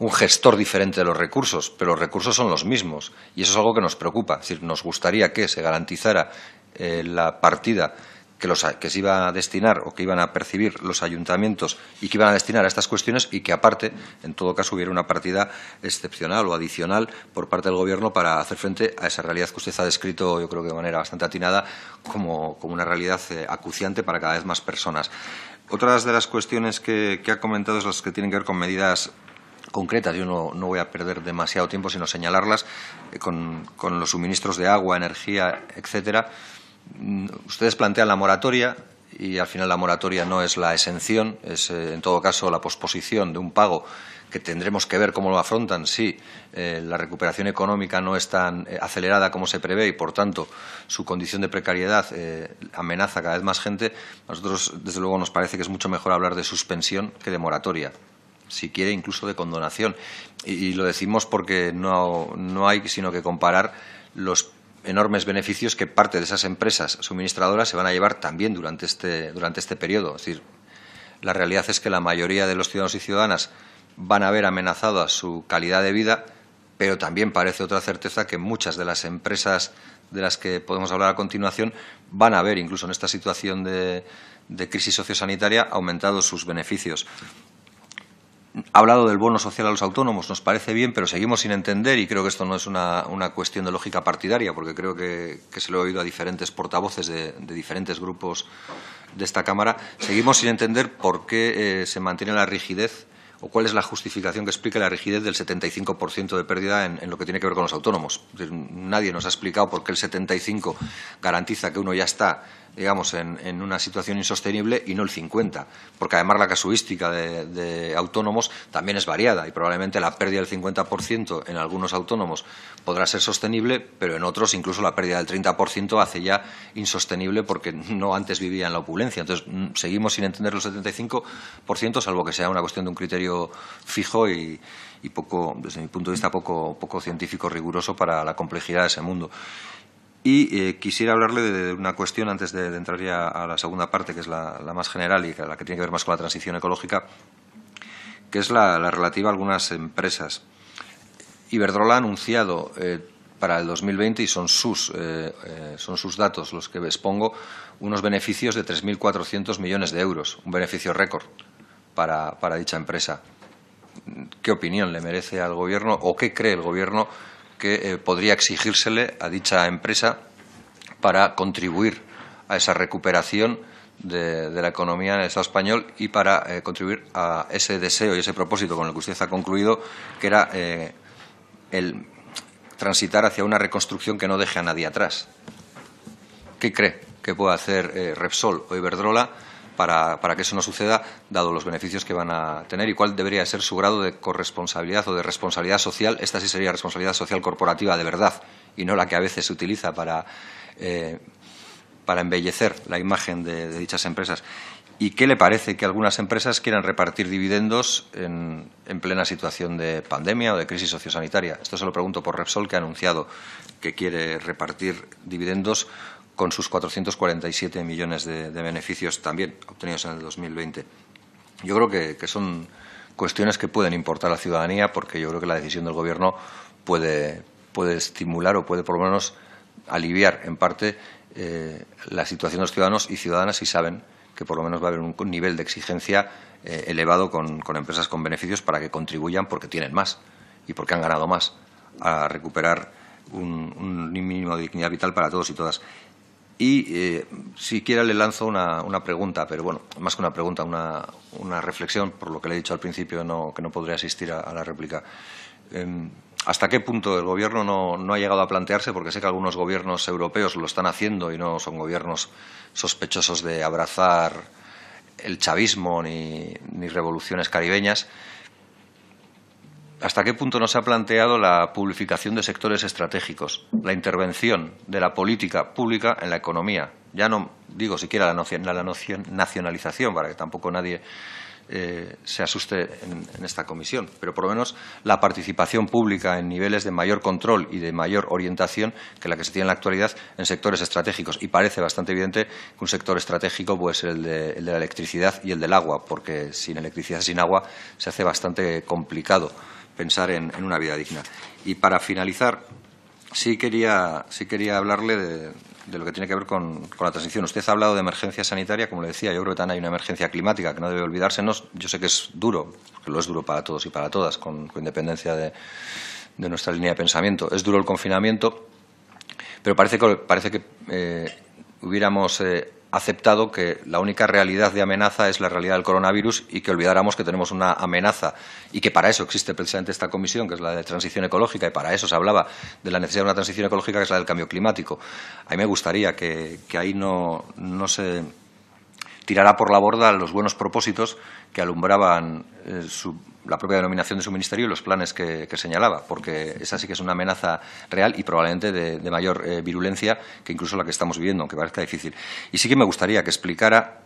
un gestor diferente de los recursos, pero los recursos son los mismos. Y eso es algo que nos preocupa. Es decir, nos gustaría que se garantizara eh, la partida que, los, que se iba a destinar o que iban a percibir los ayuntamientos y que iban a destinar a estas cuestiones y que, aparte, en todo caso, hubiera una partida excepcional o adicional por parte del Gobierno para hacer frente a esa realidad que usted ha descrito, yo creo que de manera bastante atinada, como, una realidad eh, acuciante para cada vez más personas. Otras de las cuestiones que, ha comentado es las que tienen que ver con medidas concretas. Yo no, voy a perder demasiado tiempo, sino señalarlas eh, con, con, los suministros de agua, energía, etcétera. Mm, ustedes plantean la moratoria y al final la moratoria no es la exención, es eh, en todo caso la posposición de un pago que tendremos que ver cómo lo afrontan si eh, la recuperación económica no es tan eh, acelerada como se prevé y, por tanto, su condición de precariedad amenaza cada vez más gente. A nosotros, desde luego, nos parece que es mucho mejor hablar de suspensión que de moratoria si quiere incluso de condonación. Y, lo decimos porque no, no hay sino que comparar los enormes beneficios que parte de esas empresas suministradoras se van a llevar también durante este, durante este periodo. Es decir, la realidad es que la mayoría de los ciudadanos y ciudadanas van a ver amenazada su calidad de vida, pero también parece otra certeza que muchas de las empresas de las que podemos hablar a continuación van a ver, incluso en esta situación de, de crisis sociosanitaria, aumentados sus beneficios ha hablado del bono social a los autónomos, nos parece bien, pero seguimos sin entender, y creo que esto no es una, cuestión de lógica partidaria, porque creo que, se lo he oído a diferentes portavoces de, diferentes grupos de esta Cámara, seguimos sin entender por qué eh, se mantiene la rigidez o cuál es la justificación que explica la rigidez del 75% de pérdida en, lo que tiene que ver con los autónomos. nadie nos ha explicado por qué el 75% garantiza que uno ya está digamos, en, una situación insostenible y no el 50%, porque además la casuística de, autónomos también es variada y probablemente la pérdida del 50% en algunos autónomos podrá ser sostenible, pero en otros incluso la pérdida del 30% hace ya insostenible porque no antes vivía en la opulencia. Entonces, mm, seguimos sin entender los 75%, salvo que sea una cuestión de un criterio fijo y, poco, desde mi punto de vista, poco, poco científico riguroso para la complejidad de ese mundo. Y eh, quisiera hablarle de una cuestión antes de, entrar ya a la segunda parte, que es la, más general y la que tiene que ver más con la transición ecológica, que es la, relativa a algunas empresas. Iberdrola ha anunciado eh, para el 2020, y son sus, eh, son sus datos los que expongo, unos beneficios de 3.400 millones de euros, un beneficio récord para, para dicha empresa. ¿Qué opinión le merece al Gobierno o qué cree el Gobierno que eh, podría exigírsele a dicha empresa para contribuir a esa recuperación de, la economía en el Estado español y para eh, contribuir a ese deseo y ese propósito con el que usted ha concluido, que era eh, el transitar hacia una reconstrucción que no deje a nadie atrás. ¿Qué cree que puede hacer Repsol o Iberdrola para, que eso no suceda, dado los beneficios que van a tener y cuál debería ser su grado de corresponsabilidad o de responsabilidad social. Esta sí sería responsabilidad social corporativa de verdad y no la que a veces se utiliza para, eh, para embellecer la imagen de, dichas empresas. ¿Y qué le parece que algunas empresas quieran repartir dividendos en, en, plena situación de pandemia o de crisis sociosanitaria? Esto se lo pregunto por Repsol, que ha anunciado que quiere repartir dividendos con sus 447 millones de, beneficios también obtenidos en el 2020. Yo creo que, son cuestiones que pueden importar a la ciudadanía porque yo creo que la decisión del Gobierno puede, puede estimular o puede por lo menos aliviar en parte eh, la situación de los ciudadanos y ciudadanas si saben que por lo menos va a haber un nivel de exigencia eh, elevado con, empresas con beneficios para que contribuyan porque tienen más y porque han ganado más a recuperar un, un mínimo de dignidad vital para todos y todas. Y eh, si quiera le lanzo una, pregunta, pero bueno, más que una pregunta, una, reflexión, por lo que le he dicho al principio, que no podré asistir a, la réplica. Em, ¿Hasta qué punto el Gobierno no, ha llegado a plantearse, porque sé que algunos gobiernos europeos lo están haciendo y no son gobiernos sospechosos de abrazar el chavismo ni revoluciones caribeñas, ¿Hasta qué punto no se ha planteado la publificación de sectores estratégicos, la intervención de la política pública en la economía? Ya no digo siquiera la, nacionalización, para que tampoco nadie eh, se asuste en, esta comisión, pero por lo menos la participación pública en niveles de mayor control y de mayor orientación que la que se tiene en la actualidad en sectores estratégicos. Y parece bastante evidente que un sector estratégico puede ser el de, el de la electricidad y el del agua, porque sin electricidad sin agua se hace bastante complicado pensar en, una vida digna. Y para finalizar, sí quería, sí quería hablarle de, lo que tiene que ver con, la transición. Usted ha hablado de emergencia sanitaria, como le decía, yo creo que también hay una emergencia climática que no debe olvidársenos. Yo sé que es duro, que lo es duro para todos y para todas, con, independencia de, nuestra línea de pensamiento. Es duro el confinamiento, pero parece que, parece que eh, hubiéramos eh, aceptado que la única realidad de amenaza es la realidad del coronavirus y que olvidáramos que tenemos una amenaza y que para eso existe precisamente esta comisión, que es la de transición ecológica, y para eso se hablaba de la necesidad de una transición ecológica, que es la del cambio climático. A mí me gustaría que, ahí no, no se tirara por la borda los buenos propósitos que alumbraban eh, la propia denominación de su ministerio y los planes que, señalaba, porque esa sí que es una amenaza real y probablemente de, mayor eh, virulencia que incluso la que estamos viviendo, aunque parezca difícil. Y sí que me gustaría que explicara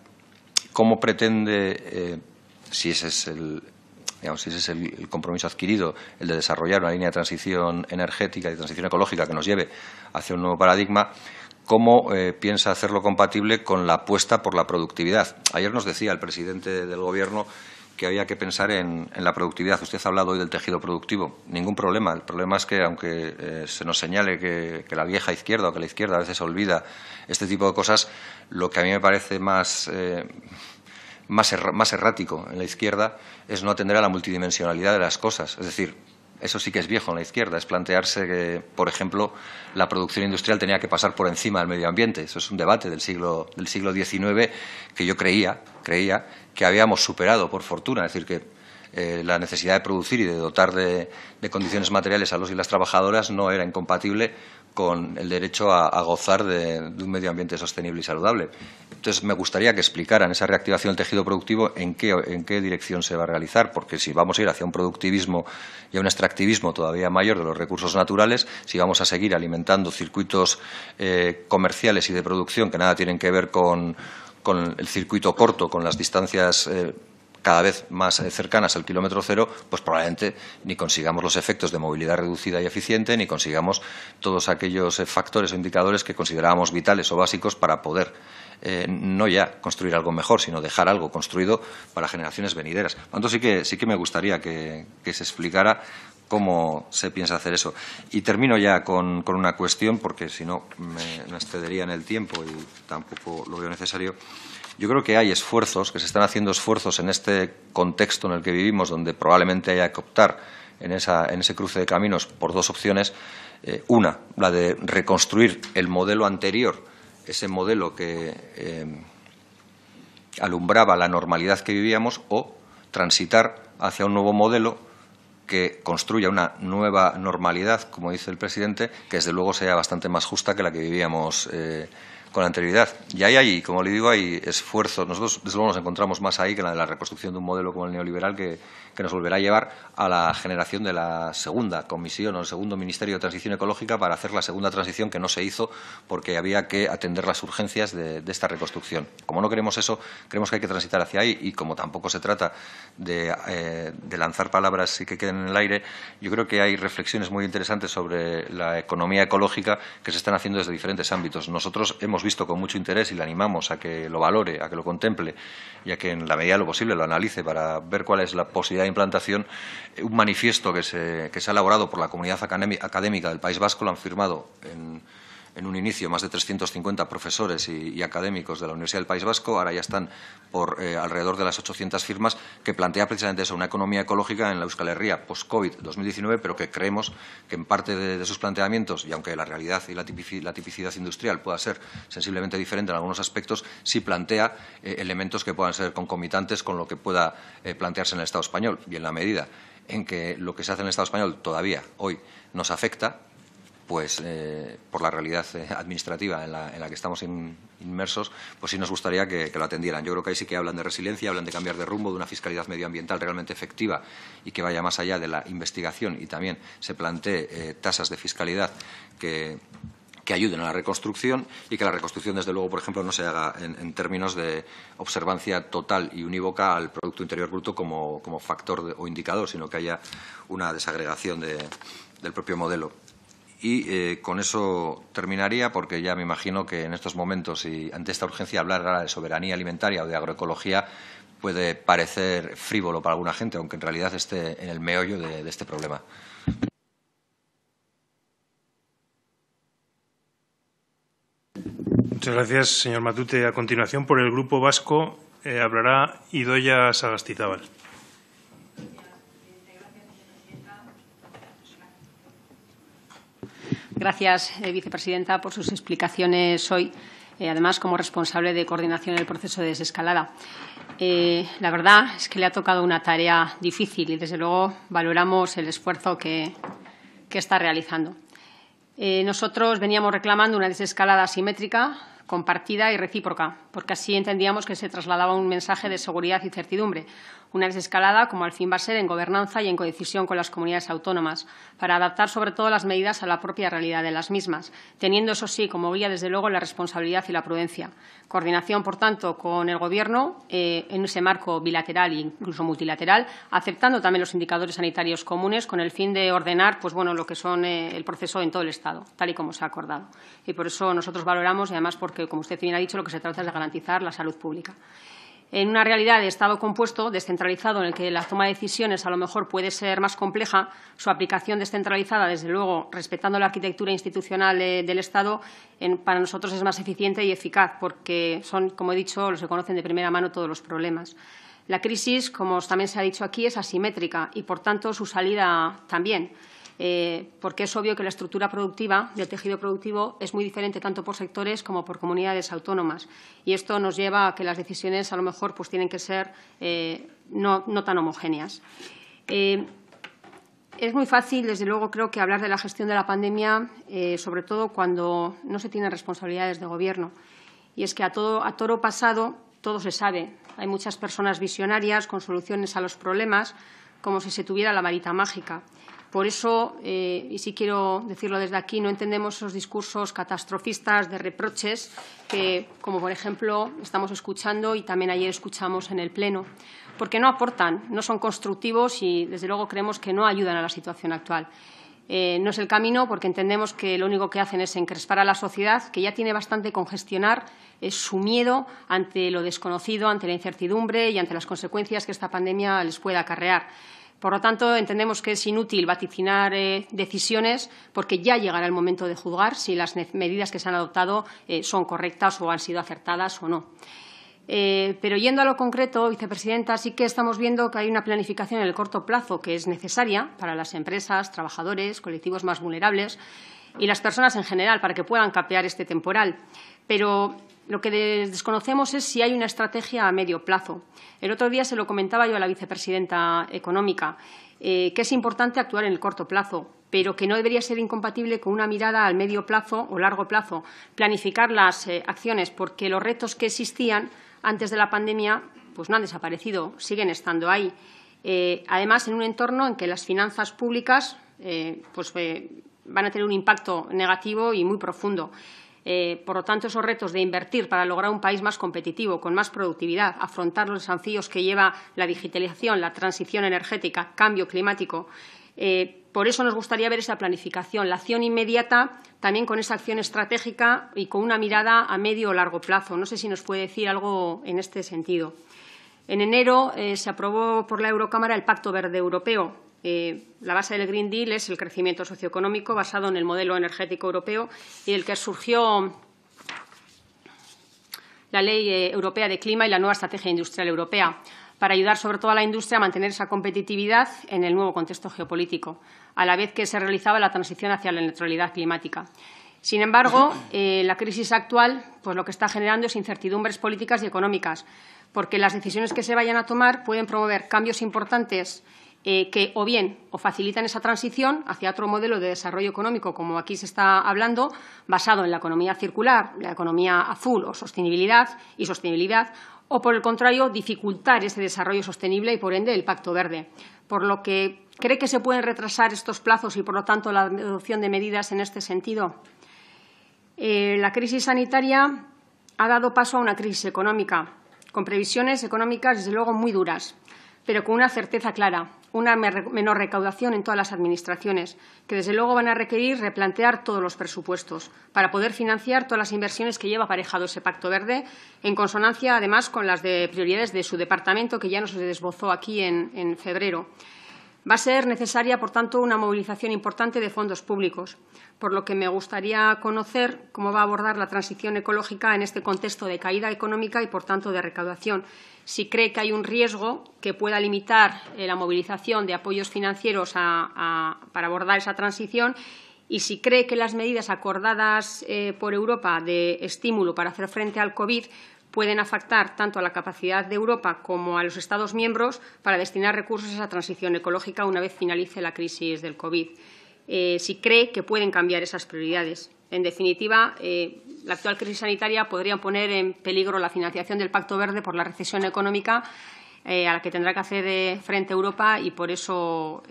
cómo pretende, eh, si ese es el, si ese es el, compromiso adquirido, el de desarrollar una línea de transición energética y transición ecológica que nos lleve hacia un nuevo paradigma, cómo eh, piensa hacerlo compatible con la apuesta por la productividad. Ayer nos decía el presidente del Gobierno que había que pensar en, la productividad. Usted ha hablado hoy del tejido productivo. Ningún problema. El problema es que, aunque eh, se nos señale que, la vieja izquierda o que la izquierda a veces olvida este tipo de cosas, lo que a mí me parece más, eh, errático en la izquierda es no atender a la multidimensionalidad de las cosas. Es decir, eso sí que es viejo en la izquierda, es plantearse que, por ejemplo, la producción industrial tenía que pasar por encima del medio ambiente. Eso es un debate del siglo, del siglo XIX que yo creía, creía que habíamos superado, por fortuna. Es decir, que eh, la necesidad de producir y de dotar de, condiciones materiales a los y las trabajadoras no era incompatible con el derecho a, gozar de, un medio ambiente sostenible y saludable. Entonces, me gustaría que explicaran esa reactivación del tejido productivo en qué, en qué dirección se va a realizar, porque si vamos a ir hacia un productivismo y a un extractivismo todavía mayor de los recursos naturales, si vamos a seguir alimentando circuitos eh, comerciales y de producción que nada tienen que ver con, el circuito corto, con las distancias eh, cada vez más eh, cercanas al kilómetro cero, pues probablemente ni consigamos los efectos de movilidad reducida y eficiente, ni consigamos todos aquellos eh, factores o indicadores que considerábamos vitales o básicos para poder eh, no ya construir algo mejor, sino dejar algo construido para generaciones venideras. Por sí que, sí que me gustaría que, se explicara cómo se piensa hacer eso. Y termino ya con, una cuestión, porque si no me, excedería en el tiempo y tampoco lo veo necesario. Yo creo que hay esfuerzos, que se están haciendo esfuerzos en este contexto en el que vivimos, donde probablemente haya que optar en, ese cruce de caminos por dos opciones. Eh, una, la de reconstruir el modelo anterior, ese modelo que eh, alumbraba la normalidad que vivíamos, o transitar hacia un nuevo modelo que construya una nueva normalidad, como dice el presidente, que desde luego sea bastante más justa que la que vivíamos eh, con anterioridad. Y ahí hay, como le digo, hay esfuerzo. Nosotros, desde luego, nos encontramos más ahí que en la de la reconstrucción de un modelo como el neoliberal que, que nos volverá a llevar a la generación de la segunda comisión o el segundo Ministerio de Transición Ecológica para hacer la segunda transición que no se hizo porque había que atender las urgencias de, esta reconstrucción. Como no queremos eso, creemos que hay que transitar hacia ahí y como tampoco se trata de, eh, lanzar palabras y que queden en el aire, yo creo que hay reflexiones muy interesantes sobre la economía ecológica que se están haciendo desde diferentes ámbitos. Nosotros hemos visto con mucho interés y le animamos a que lo valore, a que lo contemple y a que en la medida de lo posible lo analice para ver cuál es la posibilidad de implantación, eh, un manifiesto que se, que se ha elaborado por la comunidad académica del País Vasco, lo han firmado en, en un inicio más de 350 profesores y, académicos de la Universidad del País Vasco, ahora ya están por eh, alrededor de las 800 firmas, que plantea precisamente eso, una economía ecológica en la Euskal Herria post-COVID 2019, pero que creemos que en parte de, sus planteamientos, y aunque la realidad y la, tipicidad industrial pueda ser sensiblemente diferente en algunos aspectos, sí plantea eh, elementos que puedan ser concomitantes con lo que pueda eh, plantearse en el Estado español. Y en la medida en que lo que se hace en el Estado español todavía hoy nos afecta, pues eh, por la realidad eh, administrativa en la, que estamos inmersos, pues sí nos gustaría que, lo atendieran. Yo creo que ahí sí que hablan de resiliencia, hablan de cambiar de rumbo, de una fiscalidad medioambiental realmente efectiva y que vaya más allá de la investigación y también se plantee eh, tasas de fiscalidad que, ayuden a la reconstrucción y que la reconstrucción, desde luego, por ejemplo, no se haga en, términos de observancia total y unívoca al Producto Interior Bruto como, factor o indicador, sino que haya una desagregación del propio modelo. Y eh, con eso terminaría, porque ya me imagino que en estos momentos y ante esta urgencia hablar de soberanía alimentaria o de agroecología puede parecer frívolo para alguna gente, aunque en realidad esté en el meollo de, este problema. Muchas gracias, señor Matute. A continuación, por el Grupo Vasco, eh, hablará Idoya Sagastizábal. Gracias, eh, vicepresidenta, por sus explicaciones hoy, eh, además como responsable de coordinación en el proceso de desescalada. Eh, la verdad es que le ha tocado una tarea difícil y, desde luego, valoramos el esfuerzo que, está realizando. nosotros veníamos reclamando una desescalada simétrica, compartida y recíproca, porque así entendíamos que se trasladaba un mensaje de seguridad y certidumbre, una desescalada como al fin va a ser en gobernanza y en codecisión con las comunidades autónomas, para adaptar sobre todo las medidas a la propia realidad de las mismas, teniendo eso sí como guía desde luego la responsabilidad y la prudencia. Coordinación, por tanto, con el Gobierno eh, en ese marco bilateral e incluso multilateral, aceptando también los indicadores sanitarios comunes con el fin de ordenar pues, bueno, lo que son eh, el proceso en todo el Estado, tal y como se ha acordado. Y por eso nosotros valoramos, y además porque, como usted bien ha dicho, lo que se trata es de garantizar la salud pública en una realidad de Estado compuesto, descentralizado, en el que la toma de decisiones a lo mejor puede ser más compleja, su aplicación descentralizada, desde luego, respetando la arquitectura institucional del Estado, para nosotros es más eficiente y eficaz, porque son, como he dicho, los que conocen de primera mano todos los problemas. La crisis, como también se ha dicho aquí, es asimétrica y, por tanto, su salida también. Eh, porque es obvio que la estructura productiva del tejido productivo es muy diferente tanto por sectores como por comunidades autónomas. Y esto nos lleva a que las decisiones a lo mejor pues, tienen que ser eh, no, tan homogéneas. Eh, es muy fácil, desde luego, creo que hablar de la gestión de la pandemia, sobre todo cuando no se tienen responsabilidades de gobierno. Y es que a, todo, a toro pasado todo se sabe. Hay muchas personas visionarias con soluciones a los problemas, como si se tuviera la varita mágica. Por eso, eh, y sí quiero decirlo desde aquí, no entendemos esos discursos catastrofistas de reproches que, como por ejemplo, estamos escuchando y también ayer escuchamos en el Pleno, porque no aportan, no son constructivos y, desde luego, creemos que no ayudan a la situación actual. Eh, no es el camino porque entendemos que lo único que hacen es encrespar a la sociedad, que ya tiene bastante congestionar es su miedo ante lo desconocido, ante la incertidumbre y ante las consecuencias que esta pandemia les pueda acarrear. Por lo tanto, entendemos que es inútil vaticinar eh, decisiones porque ya llegará el momento de juzgar si las medidas que se han adoptado eh, son correctas o han sido acertadas o no. Eh, pero yendo a lo concreto, vicepresidenta, sí que estamos viendo que hay una planificación en el corto plazo que es necesaria para las empresas, trabajadores, colectivos más vulnerables y las personas en general para que puedan capear este temporal. Pero lo que desconocemos es si hay una estrategia a medio plazo. El otro día se lo comentaba yo a la vicepresidenta económica, eh, que es importante actuar en el corto plazo, pero que no debería ser incompatible con una mirada al medio plazo o largo plazo, planificar las eh, acciones, porque los retos que existían antes de la pandemia pues no han desaparecido, siguen estando ahí. Eh, además, en un entorno en que las finanzas públicas pues, van a tener un impacto negativo y muy profundo. Eh, por lo tanto, esos retos de invertir para lograr un país más competitivo, con más productividad, afrontar los desafíos que lleva la digitalización, la transición energética, cambio climático. Eh, por eso nos gustaría ver esa planificación, la acción inmediata, también con esa acción estratégica y con una mirada a medio o largo plazo. No sé si nos puede decir algo en este sentido. En enero eh, se aprobó por la Eurocámara el Pacto Verde Europeo, eh, la base del Green Deal es el crecimiento socioeconómico basado en el modelo energético europeo y del que surgió la Ley eh, Europea de Clima y la nueva Estrategia Industrial Europea, para ayudar sobre todo a la industria a mantener esa competitividad en el nuevo contexto geopolítico, a la vez que se realizaba la transición hacia la neutralidad climática. Sin embargo, eh, la crisis actual pues, lo que está generando es incertidumbres políticas y económicas, porque las decisiones que se vayan a tomar pueden promover cambios importantes eh, que o bien o facilitan esa transición hacia otro modelo de desarrollo económico, como aquí se está hablando, basado en la economía circular, la economía azul o sostenibilidad y sostenibilidad, o por el contrario, dificultar ese desarrollo sostenible y, por ende, el Pacto Verde. Por lo que cree que se pueden retrasar estos plazos y, por lo tanto, la adopción de medidas en este sentido. Eh, la crisis sanitaria ha dado paso a una crisis económica, con previsiones económicas, desde luego, muy duras, pero con una certeza clara una menor recaudación en todas las administraciones, que desde luego van a requerir replantear todos los presupuestos para poder financiar todas las inversiones que lleva aparejado ese Pacto Verde, en consonancia además con las de prioridades de su departamento, que ya nos desbozó aquí en, en febrero. Va a ser necesaria, por tanto, una movilización importante de fondos públicos, por lo que me gustaría conocer cómo va a abordar la transición ecológica en este contexto de caída económica y, por tanto, de recaudación. Si cree que hay un riesgo que pueda limitar eh, la movilización de apoyos financieros para abordar esa transición y si cree que las medidas acordadas eh, por Europa de estímulo para hacer frente al COVID pueden afectar tanto a la capacidad de Europa como a los Estados miembros para destinar recursos a esa transición ecológica una vez finalice la crisis del COVID. Eh, si cree que pueden cambiar esas prioridades. En definitiva, eh, la actual crisis sanitaria podría poner en peligro la financiación del Pacto Verde por la recesión económica eh, a la que tendrá que hacer frente Europa y por eso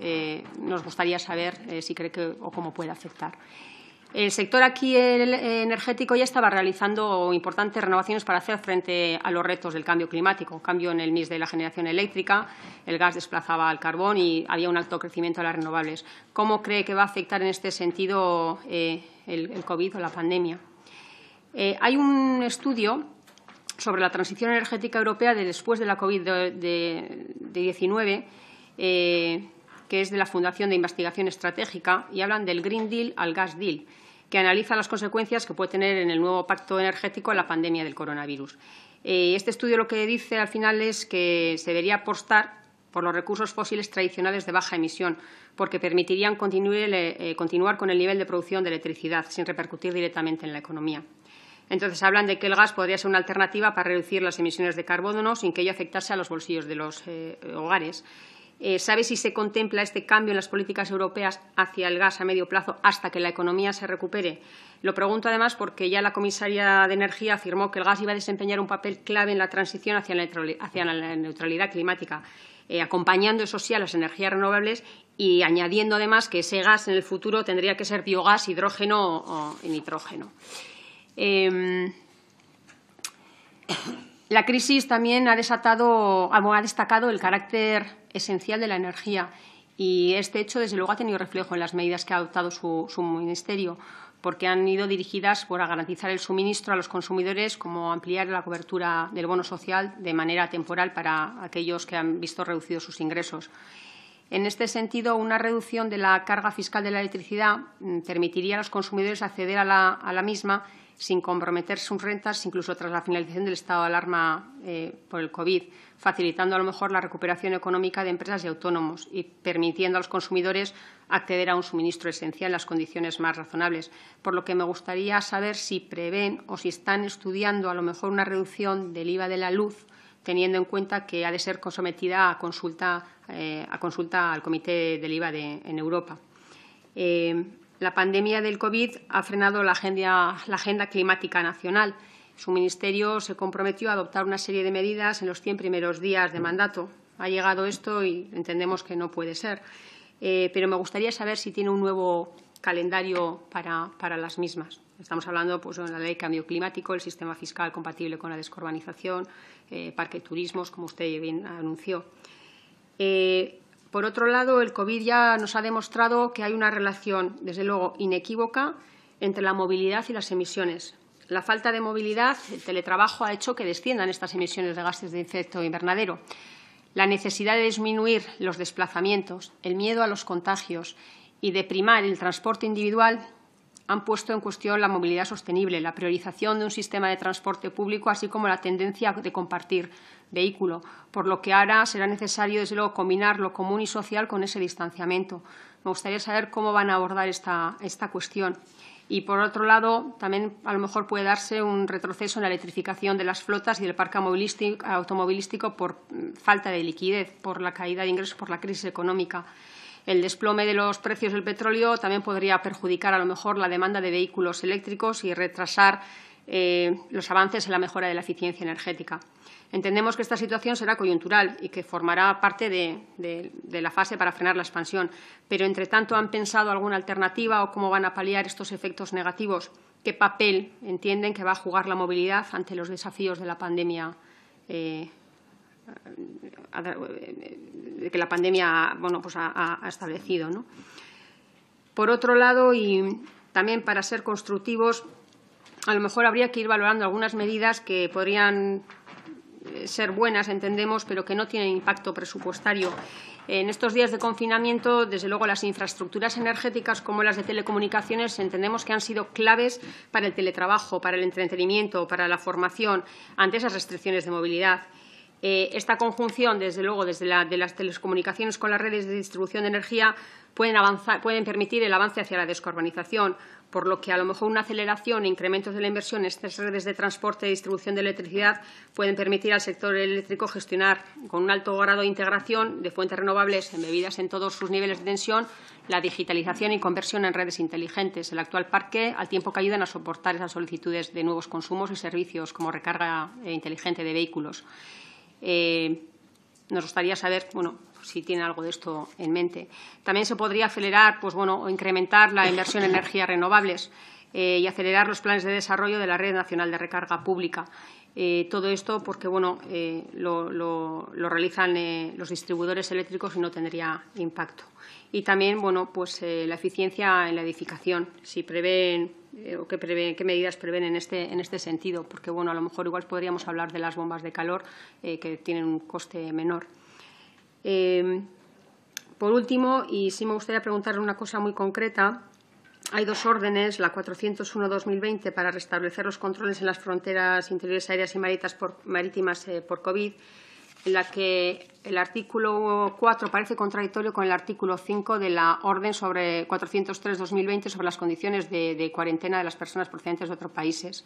nos gustaría saber si cree que o cómo puede afectar. El sector aquí energético ya estaba realizando importantes renovaciones para hacer frente a los retos del cambio climático, cambio en el mix de la generación eléctrica, el gas desplazaba al carbón y había un alto crecimiento de las renovables. ¿Cómo cree que va a afectar en este sentido eh, el, COVID o la pandemia? Eh, hay un estudio sobre la transición energética europea de después de la COVID-19 eh, que es de la Fundación de Investigación Estratégica, y hablan del Green Deal al Gas Deal que analiza las consecuencias que puede tener en el nuevo pacto energético la pandemia del coronavirus. Eh, este estudio lo que dice al final es que se debería apostar por los recursos fósiles tradicionales de baja emisión, porque permitirían eh, continuar con el nivel de producción de electricidad sin repercutir directamente en la economía. Entonces, hablan de que el gas podría ser una alternativa para reducir las emisiones de carbono sin que ello afectase a los bolsillos de los eh, hogares eh, ¿Sabe si se contempla este cambio en las políticas europeas hacia el gas a medio plazo hasta que la economía se recupere? Lo pregunto además porque ya la comisaria de Energía afirmó que el gas iba a desempeñar un papel clave en la transición hacia la neutralidad climática, eh, acompañando, eso sí, a las energías renovables y añadiendo además que ese gas en el futuro tendría que ser biogás, hidrógeno o nitrógeno. Eh, la crisis también ha, desatado, ha destacado el carácter esencial de la energía y este hecho, desde luego, ha tenido reflejo en las medidas que ha adoptado su, Ministerio, porque han ido dirigidas por a garantizar el suministro a los consumidores, como ampliar la cobertura del bono social de manera temporal para aquellos que han visto reducidos sus ingresos. En este sentido, una reducción de la carga fiscal de la electricidad mm, permitiría a los consumidores acceder a la misma sin comprometer sus rentas, incluso tras la finalización del estado de alarma eh, por el COVID, facilitando a lo mejor la recuperación económica de empresas y autónomos y permitiendo a los consumidores acceder a un suministro esencial en las condiciones más razonables. Por lo que me gustaría saber si prevén o si están estudiando a lo mejor una reducción del IVA de la luz teniendo en cuenta que ha de ser sometida a consulta, eh, a consulta al Comité del IVA en Europa. Eh, la pandemia del COVID ha frenado la agenda, la agenda, climática nacional. Su Ministerio se comprometió a adoptar una serie de medidas en los 100 primeros días de mandato. Ha llegado esto y entendemos que no puede ser. Eh, pero me gustaría saber si tiene un nuevo calendario para, para las mismas. Estamos hablando pues, de la ley de cambio climático, el sistema fiscal compatible con la descarbonización, eh, parque turismos, como usted bien anunció. Eh, por otro lado, el COVID ya nos ha demostrado que hay una relación, desde luego, inequívoca entre la movilidad y las emisiones. La falta de movilidad, el teletrabajo, ha hecho que desciendan estas emisiones de gases de efecto invernadero. La necesidad de disminuir los desplazamientos, el miedo a los contagios y de primar el transporte individual han puesto en cuestión la movilidad sostenible, la priorización de un sistema de transporte público, así como la tendencia de compartir vehículo, por lo que ahora será necesario, desde luego, combinar lo común y social con ese distanciamiento. Me gustaría saber cómo van a abordar esta, esta cuestión. Y, por otro lado, también a lo mejor puede darse un retroceso en la electrificación de las flotas y del parque automovilístico por falta de liquidez, por la caída de ingresos, por la crisis económica. El desplome de los precios del petróleo también podría perjudicar a lo mejor la demanda de vehículos eléctricos y retrasar eh, los avances en la mejora de la eficiencia energética. Entendemos que esta situación será coyuntural y que formará parte de, la fase para frenar la expansión, pero, entre tanto, ¿han pensado alguna alternativa o cómo van a paliar estos efectos negativos? ¿Qué papel entienden que va a jugar la movilidad ante los desafíos de la pandemia eh, que la pandemia bueno, pues ha, ha establecido. ¿no? Por otro lado, y también para ser constructivos, a lo mejor habría que ir valorando algunas medidas que podrían eh, ser buenas, entendemos, pero que no tienen impacto presupuestario. En estos días de confinamiento, desde luego, las infraestructuras energéticas como las de telecomunicaciones entendemos que han sido claves para el teletrabajo, para el entretenimiento, para la formación ante esas restricciones de movilidad. Eh, esta conjunción, desde luego, desde de las telecomunicaciones con las redes de distribución de energía, pueden, pueden permitir el avance hacia la descarbonización, por lo que a lo mejor una aceleración e incrementos de la inversión en estas redes de transporte y distribución de electricidad pueden permitir al sector eléctrico gestionar con un alto grado de integración de fuentes renovables embebidas en todos sus niveles de tensión la digitalización y conversión en redes inteligentes, el actual parque, al tiempo que ayudan a soportar esas solicitudes de nuevos consumos y servicios como recarga eh, inteligente de vehículos. Eh, nos gustaría saber, bueno, si tiene algo de esto en mente. También se podría acelerar, pues bueno, o incrementar la inversión en energías renovables eh, y acelerar los planes de desarrollo de la red nacional de recarga pública. Eh, todo esto porque bueno, lo, lo, realizan los distribuidores eléctricos y no tendría impacto. Y también bueno, pues, la eficiencia en la edificación, si prevén eh, o qué, prevén, qué, medidas prevén en este, en este sentido, porque bueno, a lo mejor igual podríamos hablar de las bombas de calor eh, que tienen un coste menor. por último, y sí me gustaría preguntarle una cosa muy concreta, hay dos órdenes, la 401-2020 para restablecer los controles en las fronteras interiores aéreas y marítimas, eh, por COVID, en la que el artículo 4 parece contradictorio con el artículo 5 de la orden sobre 403-2020 sobre las condiciones de, cuarentena de las personas procedentes de otros países.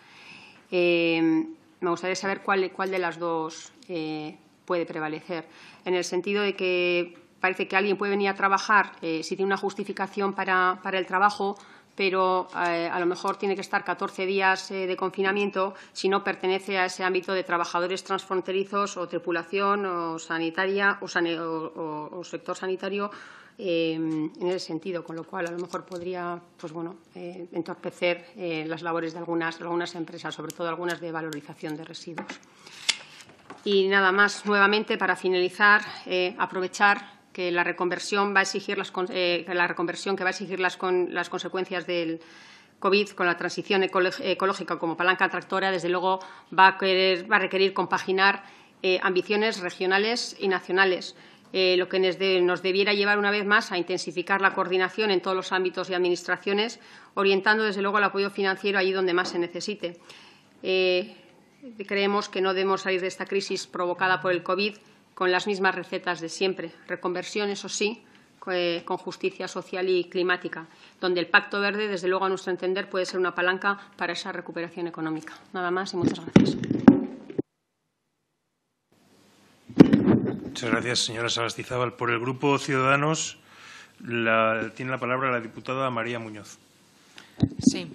Eh, me gustaría saber cuál, cuál de las dos eh, puede prevalecer, en el sentido de que parece que alguien puede venir a trabajar eh, si tiene una justificación para, para el trabajo, pero eh, a lo mejor tiene que estar 14 días eh, de confinamiento si no pertenece a ese ámbito de trabajadores transfronterizos o tripulación o sanitaria o, sector sanitario en ese sentido, con lo cual a lo mejor podría pues, bueno, entorpecer las labores de algunas, algunas empresas, sobre todo algunas de valorización de residuos. Y nada más, nuevamente, para finalizar, aprovechar la reconversión va a exigir las, la reconversión que va a exigir las, con, las consecuencias del COVID con la transición ecológica como palanca atractora, desde luego va a, va requerir compaginar eh, ambiciones regionales y nacionales. Eh, lo que nos, de, nos, debiera llevar una vez más a intensificar la coordinación en todos los ámbitos y administraciones, orientando desde luego el apoyo financiero allí donde más se necesite. Eh, creemos que no debemos salir de esta crisis provocada por el COVID con las mismas recetas de siempre. Reconversión, eso sí, con justicia social y climática, donde el Pacto Verde, desde luego, a nuestro entender, puede ser una palanca para esa recuperación económica. Nada más y muchas gracias. Muchas gracias, señora Sagastizábal. Por el Grupo Ciudadanos la, tiene la palabra la diputada María Muñoz. Sí.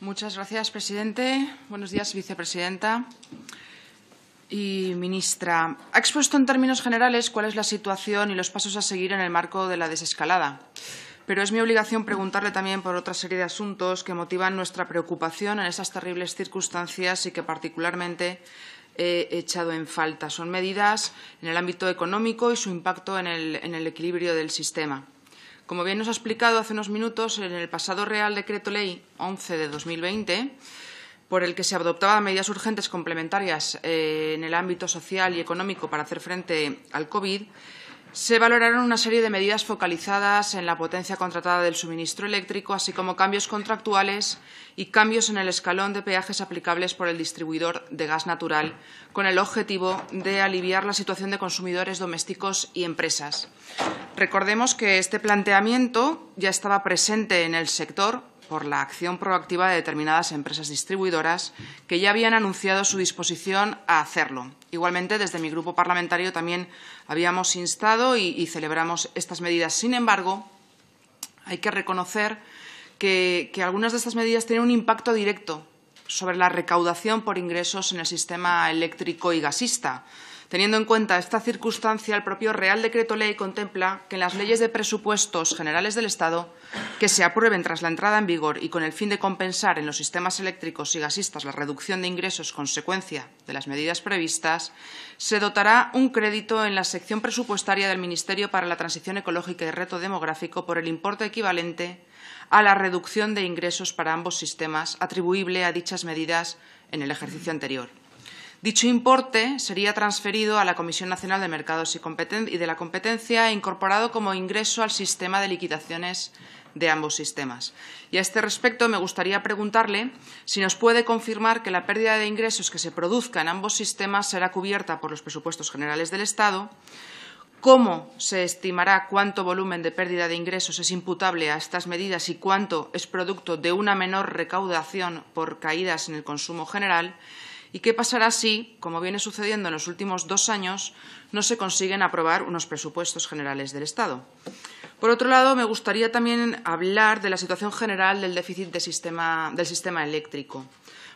Muchas gracias, presidente. Buenos días, vicepresidenta y ministra, ha expuesto en términos generales cuál es la situación y los pasos a seguir en el marco de la desescalada. Pero es mi obligación preguntarle también por otra serie de asuntos que motivan nuestra preocupación en esas terribles circunstancias y que particularmente he echado en falta. Son medidas en el ámbito económico y su impacto en el, en el equilibrio del sistema. Como bien nos ha explicado hace unos minutos, en el pasado Real Decreto Ley 11 de 2020 por el que se adoptaban medidas urgentes complementarias eh, en el ámbito social y económico para hacer frente al COVID, se valoraron una serie de medidas focalizadas en la potencia contratada del suministro eléctrico, así como cambios contractuales y cambios en el escalón de peajes aplicables por el distribuidor de gas natural, con el objetivo de aliviar la situación de consumidores domésticos y empresas. Recordemos que este planteamiento ya estaba presente en el sector por la acción proactiva de determinadas empresas distribuidoras que ya habían anunciado su disposición a hacerlo. Igualmente, desde mi grupo parlamentario también habíamos instado y, celebramos estas medidas. Sin embargo, hay que reconocer que, que algunas de estas medidas tienen un impacto directo sobre la recaudación por ingresos en el sistema eléctrico y gasista. Teniendo en cuenta esta circunstancia, el propio Real Decreto Ley contempla que en las leyes de presupuestos generales del Estado que se aprueben tras la entrada en vigor y con el fin de compensar en los sistemas eléctricos y gasistas la reducción de ingresos consecuencia de las medidas previstas, se dotará un crédito en la sección presupuestaria del Ministerio para la Transición Ecológica y Reto Demográfico por el importe equivalente a la reducción de ingresos para ambos sistemas atribuible a dichas medidas en el ejercicio anterior. Dicho importe sería transferido a la Comisión Nacional de Mercados y de la Competencia e incorporado como ingreso al sistema de liquidaciones de ambos sistemas. Y a este respecto me gustaría preguntarle si nos puede confirmar que la pérdida de ingresos que se produzca en ambos sistemas será cubierta por los presupuestos generales del Estado, cómo se estimará cuánto volumen de pérdida de ingresos es imputable a estas medidas y cuánto es producto de una menor recaudación por caídas en el consumo general ¿Y qué pasará si, como viene sucediendo en los últimos dos años, no se consiguen aprobar unos presupuestos generales del Estado? Por otro lado, me gustaría también hablar de la situación general del déficit del sistema eléctrico,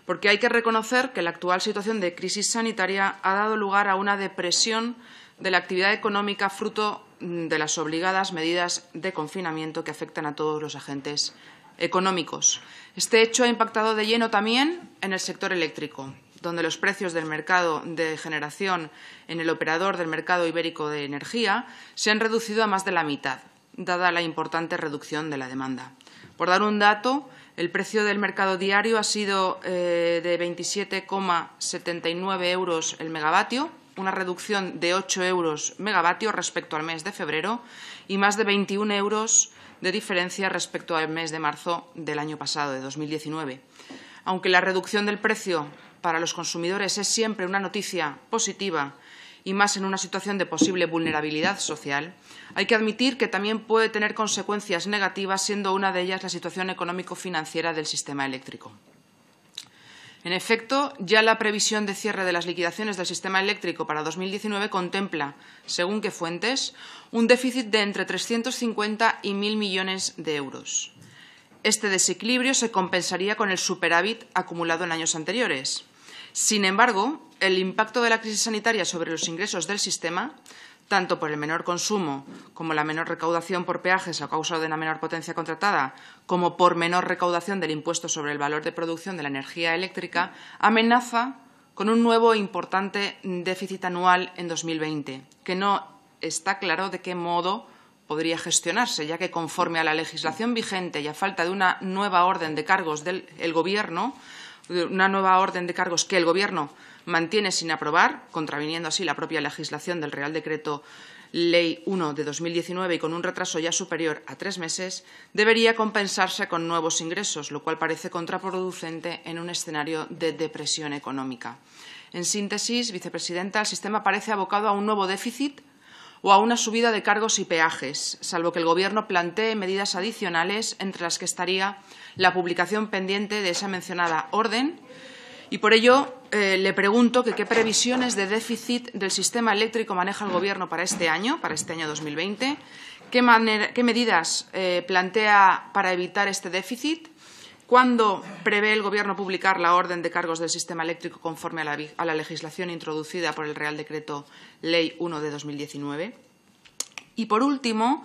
porque hay que reconocer que la actual situación de crisis sanitaria ha dado lugar a una depresión de la actividad económica fruto de las obligadas medidas de confinamiento que afectan a todos los agentes económicos. Este hecho ha impactado de lleno también en el sector eléctrico, donde los precios del mercado de generación en el operador del mercado ibérico de energía se han reducido a más de la mitad, dada la importante reducción de la demanda. Por dar un dato, el precio del mercado diario ha sido eh, de 27,79 euros el megavatio, una reducción de 8 euros megavatio respecto al mes de febrero y más de 21 euros de diferencia respecto al mes de marzo del año pasado, de 2019. Aunque la reducción del precio para los consumidores es siempre una noticia positiva y más en una situación de posible vulnerabilidad social, hay que admitir que también puede tener consecuencias negativas, siendo una de ellas la situación económico-financiera del sistema eléctrico. En efecto, ya la previsión de cierre de las liquidaciones del sistema eléctrico para 2019 contempla, según qué fuentes, un déficit de entre 350 y 1.000 millones de euros. Este desequilibrio se compensaría con el superávit acumulado en años anteriores. Sin embargo, el impacto de la crisis sanitaria sobre los ingresos del sistema tanto por el menor consumo como la menor recaudación por peajes a causa de una menor potencia contratada, como por menor recaudación del impuesto sobre el valor de producción de la energía eléctrica, amenaza con un nuevo importante déficit anual en 2020, que no está claro de qué modo podría gestionarse, ya que conforme a la legislación vigente y a falta de una nueva orden de cargos del Gobierno, una nueva orden de cargos que el Gobierno mantiene sin aprobar, contraviniendo así la propia legislación del Real Decreto Ley 1 de 2019 y con un retraso ya superior a tres meses, debería compensarse con nuevos ingresos, lo cual parece contraproducente en un escenario de depresión económica. En síntesis, vicepresidenta, el sistema parece abocado a un nuevo déficit o a una subida de cargos y peajes, salvo que el Gobierno plantee medidas adicionales, entre las que estaría la publicación pendiente de esa mencionada orden. Y por ello eh, le pregunto que qué previsiones de déficit del sistema eléctrico maneja el Gobierno para este año, para este año 2020, qué, qué medidas eh, plantea para evitar este déficit ¿Cuándo prevé el Gobierno publicar la orden de cargos del sistema eléctrico conforme a la, legislación introducida por el Real Decreto Ley 1 de 2019? Y, por último,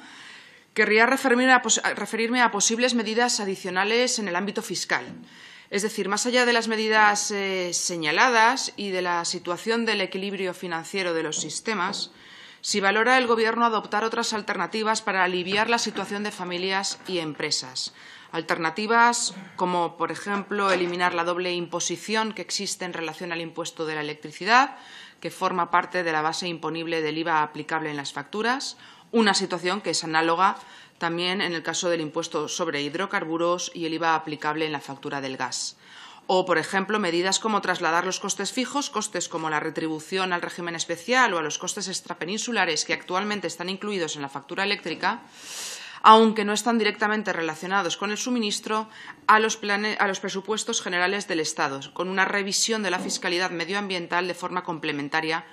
querría referirme a, posibles medidas adicionales en el ámbito fiscal. Es decir, más allá de las medidas eh, señaladas y de la situación del equilibrio financiero de los sistemas, si valora el Gobierno adoptar otras alternativas para aliviar la situación de familias y empresas, Alternativas como, por ejemplo, eliminar la doble imposición que existe en relación al impuesto de la electricidad, que forma parte de la base imponible del IVA aplicable en las facturas, una situación que es análoga también en el caso del impuesto sobre hidrocarburos y el IVA aplicable en la factura del gas. O, por ejemplo, medidas como trasladar los costes fijos, costes como la retribución al régimen especial o a los costes extrapeninsulares que actualmente están incluidos en la factura eléctrica, aunque no están directamente relacionados con el suministro, a los, presupuestos generales del Estado, con una revisión de la fiscalidad medioambiental de forma complementaria,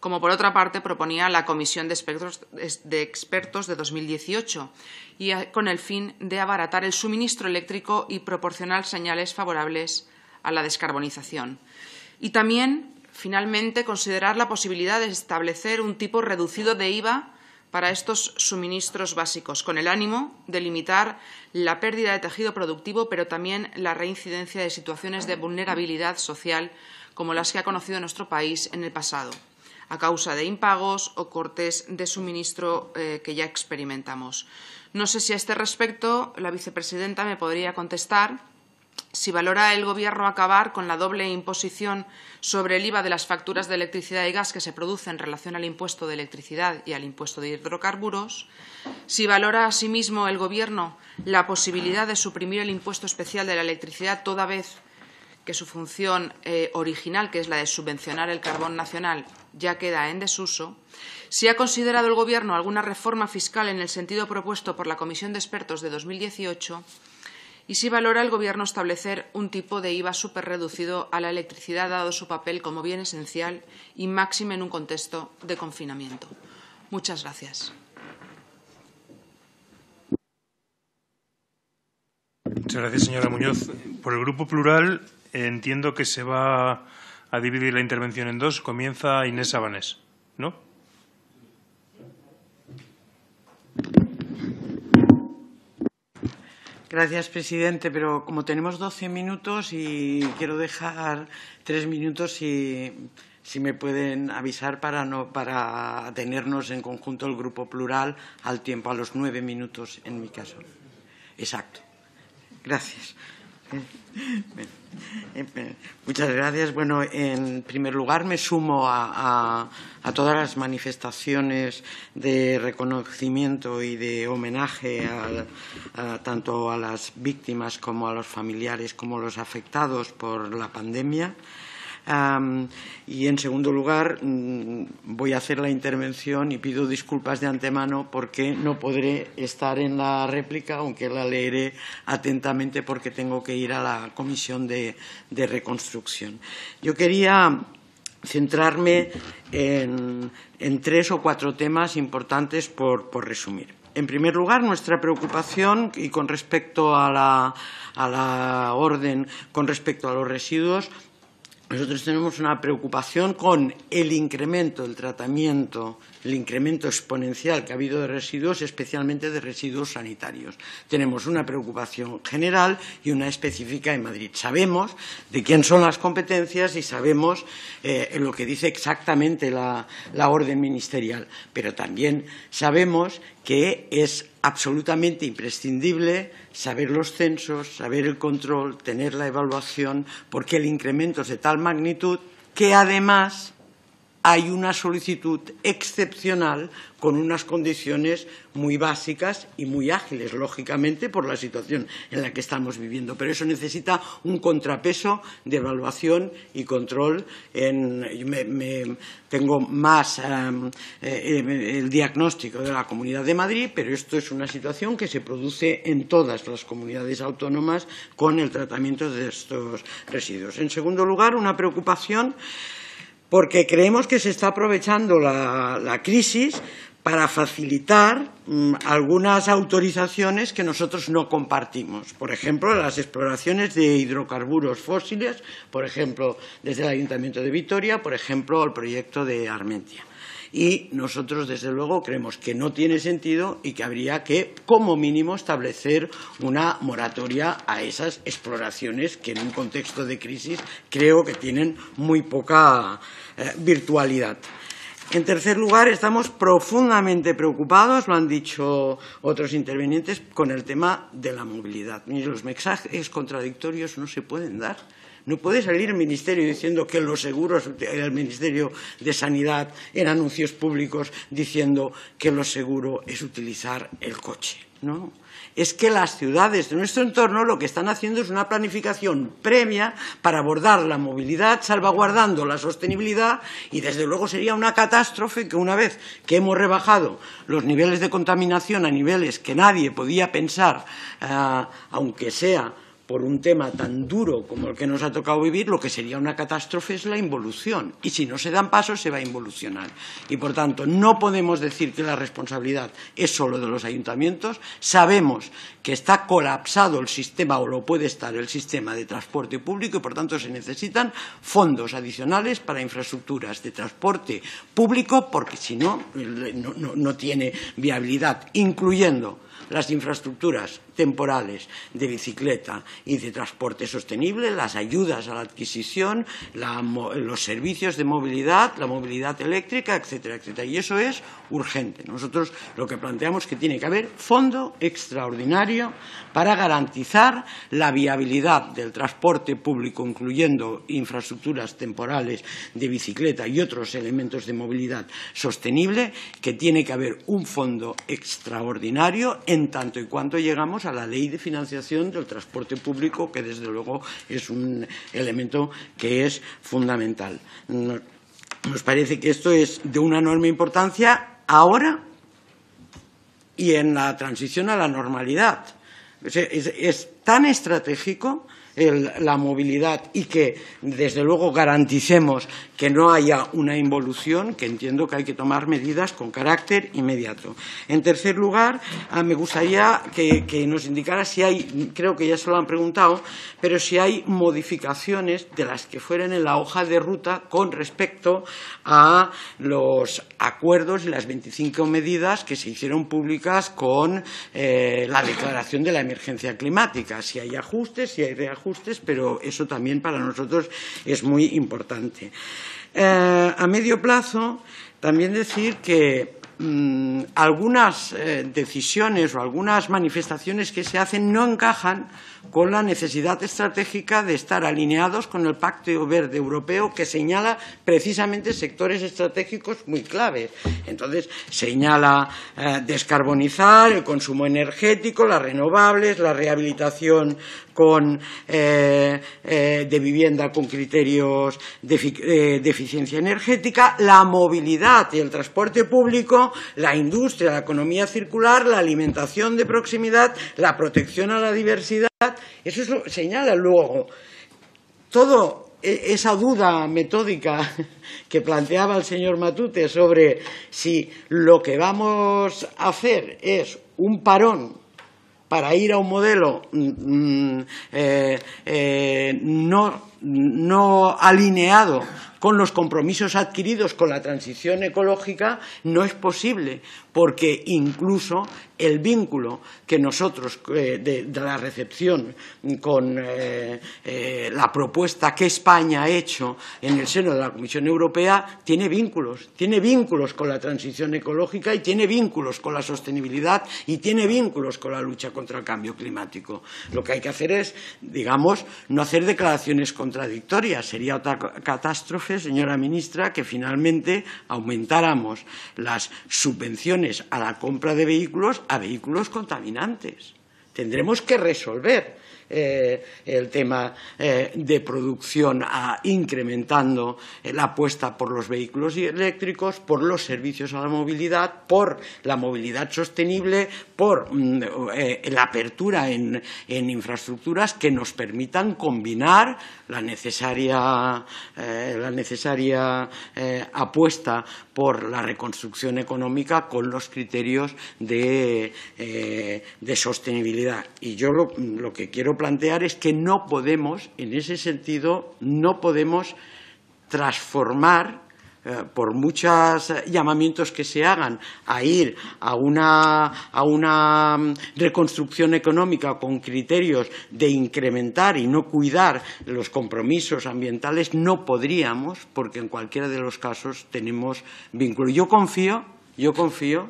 como por otra parte proponía la Comisión de Expertos de, expertos de 2018, y con el fin de abaratar el suministro eléctrico y proporcionar señales favorables a la descarbonización. Y también, finalmente, considerar la posibilidad de establecer un tipo reducido de IVA para estos suministros básicos, con el ánimo de limitar la pérdida de tejido productivo, pero también la reincidencia de situaciones de vulnerabilidad social como las que ha conocido nuestro país en el pasado, a causa de impagos o cortes de suministro eh, que ya experimentamos. No sé si a este respecto la vicepresidenta me podría contestar si valora el Gobierno acabar con la doble imposición sobre el IVA de las facturas de electricidad y gas que se produce en relación al impuesto de electricidad y al impuesto de hidrocarburos, si valora asimismo el Gobierno la posibilidad de suprimir el impuesto especial de la electricidad toda vez que su función eh, original, que es la de subvencionar el carbón nacional, ya queda en desuso, si ha considerado el Gobierno alguna reforma fiscal en el sentido propuesto por la Comisión de Expertos de 2018 y si valora el Gobierno establecer un tipo de IVA superreducido a la electricidad, dado su papel como bien esencial y máxime en un contexto de confinamiento. Muchas gracias. Muchas gracias, señora Muñoz. Por el Grupo Plural entiendo que se va a dividir la intervención en dos. Comienza Inés Sabanés, ¿no? Gracias, presidente. Pero como tenemos 12 minutos y quiero dejar tres minutos si, si me pueden avisar para, no, para tenernos en conjunto el grupo plural al tiempo, a los nueve minutos en mi caso. Exacto. Gracias. Muchas gracias. Bueno, en primer lugar me sumo a, todas las manifestaciones de reconocimiento y de homenaje tanto a las víctimas como a los familiares como a los afectados por la pandemia y, en segundo lugar, mm, voy a hacer la intervención y pido disculpas de antemano porque no podré estar en la réplica, aunque la leeré atentamente porque tengo que ir a la Comisión de, Reconstrucción. Yo quería centrarme en, tres o cuatro temas importantes por, resumir. En primer lugar, nuestra preocupación y con respecto a la, orden, con respecto a los residuos, nosotros tenemos una preocupación con el incremento del tratamiento, el incremento exponencial que ha habido de residuos, especialmente de residuos sanitarios. Tenemos una preocupación general y una específica en Madrid. Sabemos de quién son las competencias y sabemos eh, lo que dice exactamente la, la orden ministerial, pero también sabemos que es absolutamente imprescindible saber los censos, saber el control, tener la evaluación, porque el incremento es de tal magnitud que además hay una solicitud excepcional con unas condiciones muy básicas y muy ágiles, lógicamente, por la situación en la que estamos viviendo. Pero eso necesita un contrapeso de evaluación y control. tengo más em, eh, el diagnóstico de la Comunidad de Madrid, pero esto es una situación que se produce en todas las comunidades autónomas con el tratamiento de estos residuos. En segundo lugar, una preocupación porque creemos que se está aprovechando la, crisis para facilitar mm, algunas autorizaciones que nosotros no compartimos. Por ejemplo, las exploraciones de hidrocarburos fósiles, por ejemplo, desde el Ayuntamiento de Vitoria, por ejemplo, el proyecto de Armentia. Y nosotros, desde luego, creemos que no tiene sentido y que habría que, como mínimo, establecer una moratoria a esas exploraciones que, en un contexto de crisis, creo que tienen muy poca eh, virtualidad. En tercer lugar, estamos profundamente preocupados, lo han dicho otros intervinientes, con el tema de la movilidad. los mensajes contradictorios no se pueden dar. No puede salir el Ministerio diciendo que los seguros, el Ministerio de Sanidad, en anuncios públicos diciendo que lo seguro es utilizar el coche. No. Es que las ciudades de nuestro entorno lo que están haciendo es una planificación previa para abordar la movilidad, salvaguardando la sostenibilidad y, desde luego, sería una catástrofe que una vez que hemos rebajado los niveles de contaminación a niveles que nadie podía pensar, eh, aunque sea por un tema tan duro como el que nos ha tocado vivir, lo que sería una catástrofe es la involución. Y si no se dan pasos, se va a involucionar. Y, por tanto, no podemos decir que la responsabilidad es solo de los ayuntamientos. Sabemos que está colapsado el sistema, o lo puede estar, el sistema de transporte público, y, por tanto, se necesitan fondos adicionales para infraestructuras de transporte público, porque si no, no, no tiene viabilidad, incluyendo las infraestructuras temporales de bicicleta y de transporte sostenible, las ayudas a la adquisición, los servicios de movilidad, la movilidad eléctrica, etcétera, etcétera. Y eso es urgente. Nosotros lo que planteamos es que tiene que haber fondo extraordinario para garantizar la viabilidad del transporte público, incluyendo infraestructuras temporales de bicicleta y otros elementos de movilidad sostenible, que tiene que haber un fondo extraordinario en tanto y cuanto llegamos a la ley de financiación del transporte público, que desde luego es un elemento que es fundamental. Nos parece que esto es de una enorme importancia ahora y en la transición a la normalidad. Es, tan estratégico la movilidad y que, desde luego, garanticemos que no haya una involución, que entiendo que hay que tomar medidas con carácter inmediato. En tercer lugar, ah, me gustaría que, nos indicara si hay, creo que ya se lo han preguntado, pero si hay modificaciones de las que fueran en la hoja de ruta con respecto a los acuerdos y las 25 medidas que se hicieron públicas con eh, la declaración de la emergencia climática. Si hay ajustes, si hay reajustes, pero eso también para nosotros es muy importante. Eh, a medio plazo, también decir que mm, algunas eh, decisiones o algunas manifestaciones que se hacen no encajan con la necesidad estratégica de estar alineados con el Pacto Verde Europeo que señala precisamente sectores estratégicos muy claves. Entonces, señala eh, descarbonizar, el consumo energético, las renovables, la rehabilitación eh, eh, de vivienda con criterios de, eficiencia energética, la movilidad y el transporte público, la industria, la economía circular, la alimentación de proximidad, la protección a la diversidad. Eso es lo, señala luego. Toda e, esa duda metódica (laughs) que planteaba el señor Matute sobre si lo que vamos a hacer es un parón para ir a un modelo mm, mm, eh, eh, no, no alineado con los compromisos adquiridos con la transición ecológica no es posible, porque incluso el vínculo que nosotros eh, de, la recepción con eh, eh, la propuesta que España ha hecho en el seno de la Comisión Europea tiene vínculos, tiene vínculos con la transición ecológica y tiene vínculos con la sostenibilidad y tiene vínculos con la lucha contra el cambio climático. Lo que hay que hacer es, digamos, no hacer declaraciones contradictorias. Sería otra catástrofe, señora ministra, que finalmente aumentáramos las subvenciones a la compra de vehículos a vehículos contaminantes. Tendremos que resolver eh, el tema eh, de producción incrementando la apuesta por los vehículos eléctricos, por los servicios a la movilidad, por la movilidad sostenible, por mm, eh, la apertura en, infraestructuras que nos permitan combinar la necesaria, la necesaria apuesta por la reconstrucción económica con los criterios de, sostenibilidad. Y yo lo que quiero plantear es que no podemos, en ese sentido, no podemos transformar eh, por muchos llamamientos que se hagan a ir a una, a una, mm, reconstrucción económica con criterios de incrementar y no cuidar los compromisos ambientales, no podríamos, porque en cualquiera de los casos tenemos vínculo. Yo confío, yo confío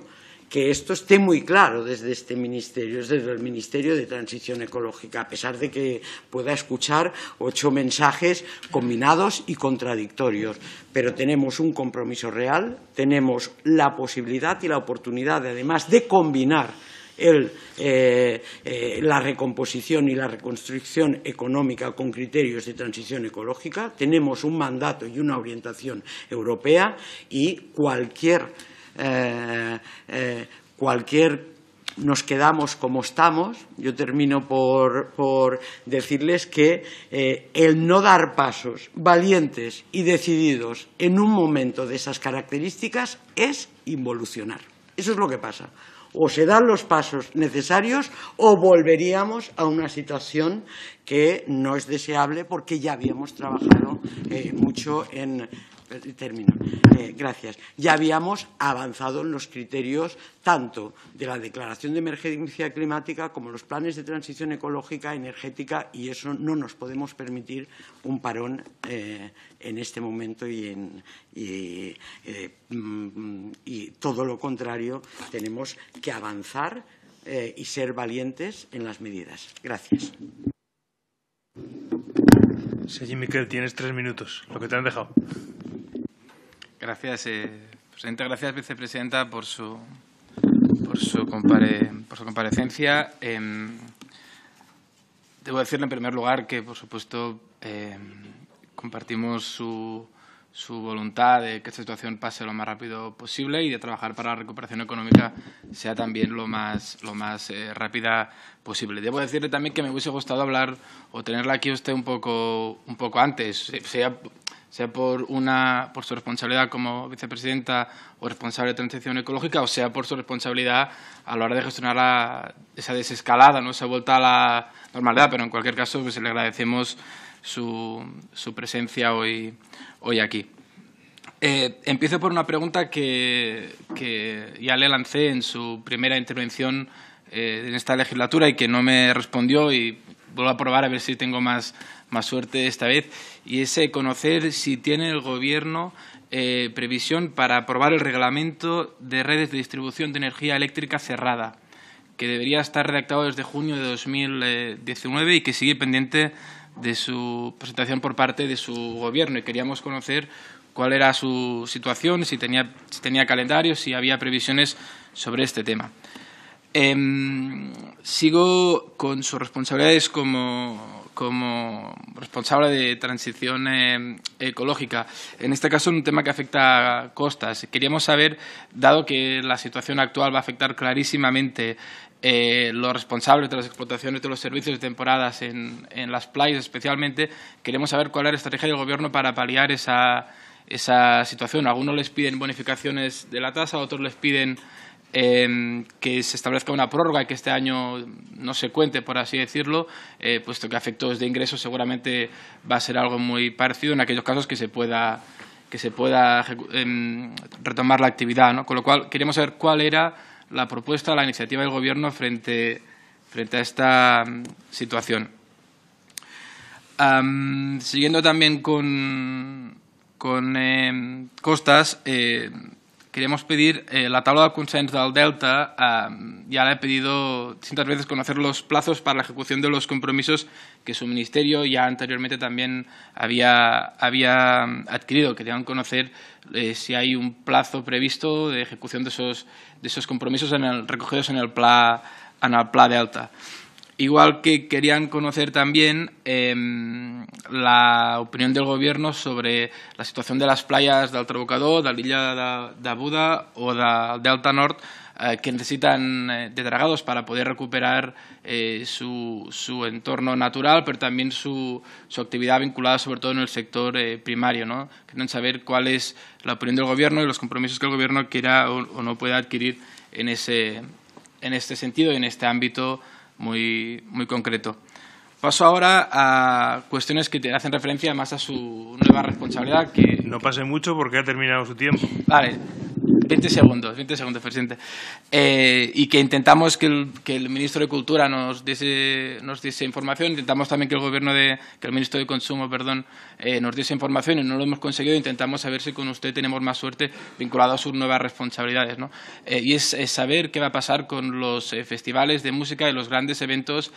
que esto esté muy claro desde este ministerio, desde el Ministerio de Transición Ecológica, a pesar de que pueda escuchar ocho mensajes combinados y contradictorios. Pero tenemos un compromiso real, tenemos la posibilidad y la oportunidad, además, de combinar eh, eh, la recomposición y la reconstrucción económica con criterios de transición ecológica. Tenemos un mandato y una orientación europea y cualquier eh, eh, cualquier nos quedamos como estamos. Yo termino por, decirles que eh, el no dar pasos valientes y decididos en un momento de esas características es involucionar. Eso es lo que pasa. O se dan los pasos necesarios o volveríamos a una situación que no es deseable porque ya habíamos trabajado mucho en Termino. Eh, gracias. Ya habíamos avanzado en los criterios tanto de la declaración de emergencia climática como los planes de transición ecológica, energética, y eso no nos podemos permitir un parón eh, en este momento y, eh, mm, todo lo contrario, tenemos que avanzar y ser valientes en las medidas. Gracias. Señor Miquel, tienes tres minutos, lo que te han dejado. Gracias, eh, presidenta. Gracias, vicepresidenta, por su, por su, por su comparecencia. Em, debo decirle, en primer lugar, que, por supuesto, em, compartimos su, su voluntad de que esta situación pase lo más rápido posible y de trabajar para la recuperación económica sea también lo más, lo más eh, rápida posible. Debo decirle también que me hubiese gustado hablar o tenerla aquí usted un poco, un poco antes, sea por, una, por su responsabilidad como vicepresidenta o responsable de transición ecológica, o sea por su responsabilidad a la hora de gestionar esa desescalada, ¿no? esa vuelta a la normalidad. Pero en cualquier caso, pues le agradecemos su, su presencia hoy, hoy aquí. Eh, empiezo por una pregunta que, que, ya le lancé en su primera intervención eh, en esta legislatura y que no me respondió y vuelvo a probar a ver si tengo más, más suerte esta vez, y es eh, conocer si tiene el Gobierno eh, previsión para aprobar el reglamento de redes de distribución de energía eléctrica cerrada, que debería estar redactado desde junio de 2019 y que sigue pendiente de su presentación por parte de su Gobierno. Y queríamos conocer cuál era su situación, si tenía, si tenía calendario, si había previsiones sobre este tema. Em, sigo con sus responsabilidades como, como responsable de transición ecológica. En este caso, un tema que afecta a costas. Queríamos saber, dado que la situación actual va a afectar clarísimamente eh, los responsables de las explotaciones de los servicios de temporadas en, en, las playas especialmente, queremos saber cuál es la estrategia del Gobierno para paliar esa, esa situación. Algunos les piden bonificaciones de la tasa, otros les piden em, que se establezca una prórroga y que este año no se cuente, por así decirlo, eh, puesto que efectos de ingresos seguramente va a ser algo muy parecido en aquellos casos que se pueda, que se pueda em, retomar la actividad. ¿no? Con lo cual, queríamos saber cuál era la propuesta, la iniciativa del Gobierno frente, frente a esta mm, situación. siguiendo también con, con em, costas, eh, queríamos pedir eh, la tabla de consens del Delta. ya le he pedido distintas veces conocer los plazos para la ejecución de los compromisos que su ministerio ya anteriormente también había, había adquirido. Querían conocer eh, si hay un plazo previsto de ejecución de esos, de esos compromisos recogidos en el Pla, en el Pla Delta. Igual que querían conocer también em, la opinión del Gobierno sobre la situación de las playas del Trabocador, de l'illa de, de Buda o del Delta Nord, eh, que necesitan eh, de dragados para poder recuperar eh, su, su, entorno natural, pero también su, su, actividad vinculada sobre todo en el sector eh, primario. ¿no? Quieren saber cuál es la opinión del Gobierno y los compromisos que el Gobierno quiera o, o no pueda adquirir en, ese, en este sentido y en este ámbito muy, muy concreto. Paso ahora a cuestiones que te hacen referencia más a su nueva responsabilidad. Que... No pase mucho porque ha terminado su tiempo. Vale, 20 segundos, 20 segundos, presidente. Eh, y que intentamos que el, que el, ministro de Cultura nos diese, nos diese información. Intentamos también que el gobierno de, que el ministro de Consumo, perdón, eh, nos diese información y no lo hemos conseguido. Intentamos saber si con usted tenemos más suerte vinculado a sus nuevas responsabilidades. ¿no? Eh, y es, saber qué va a pasar con los festivales de música y los grandes eventos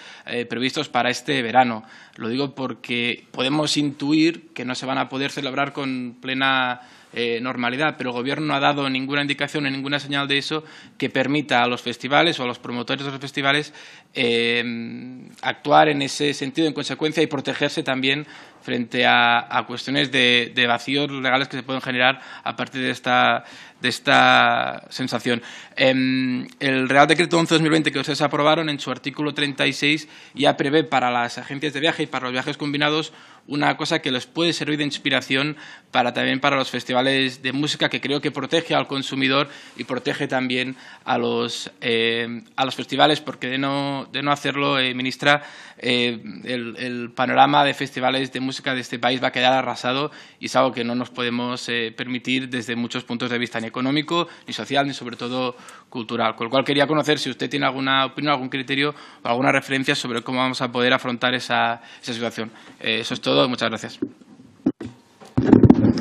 previstos para este verano. Lo digo porque podemos intuir que no se van a poder celebrar con plena eh, normalidad, pero el Gobierno no ha dado ninguna indicación, ninguna señal de eso que permita a los festivales o a los promotores de los festivales eh, actuar en ese sentido, en consecuencia, y protegerse también frente a, cuestiones de, vacíos legales que se pueden generar a partir de esta, de esta sensación. Eh, el Real Decreto 11-2020 que ustedes aprobaron en su artículo 36 ya prevé para las agencias de viaje y para los viajes combinados una cosa que les puede servir de inspiración para también para los festivales de música que creo que protege al consumidor y protege también a los, eh, a los festivales porque de no, de no hacerlo, eh, ministra, eh, el, panorama de festivales de música de este país va a quedar arrasado y es algo que no nos podemos permitir desde muchos puntos de vista, ni económico, ni social, ni sobre todo cultural. Con lo cual quería conocer si usted tiene alguna opinión, algún criterio o alguna referencia sobre cómo vamos a poder afrontar esa, esa situación. Eso es todo. Muchas gracias.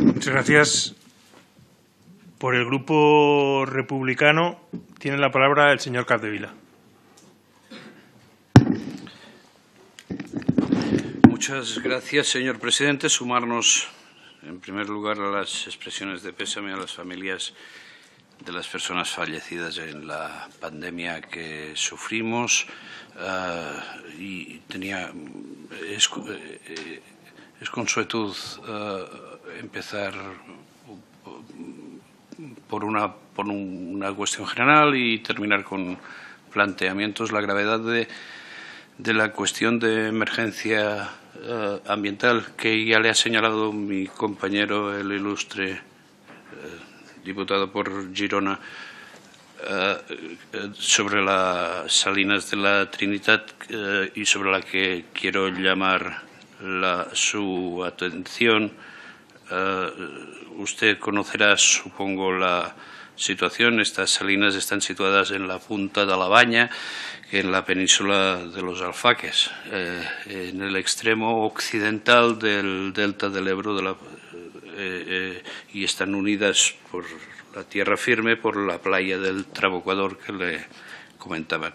Muchas gracias. Por el Grupo Republicano tiene la palabra el señor Capdevila. Muchas gracias, señor presidente. Sumarnos, en primer lugar, a las expresiones de pésame a las familias de las personas fallecidas en la pandemia que sufrimos. Uh, y tenía. Es, es consuetud uh, empezar por una, por una cuestión general y terminar con planteamientos. La gravedad de, de la cuestión de emergencia uh, ambiental que ya le ha señalado mi compañero, el ilustre uh, diputado por Girona, uh, sobre las salinas de la Trinidad y sobre la que quiero llamar la, su atención. usted conocerá, supongo, la situación. Estas salinas están situadas en la punta de la Baña en la península de los Alfaques, eh, en el extremo occidental del delta del Ebro de la, eh, eh, y están unidas por la tierra firme por la playa del Trabocuador que le comentaban.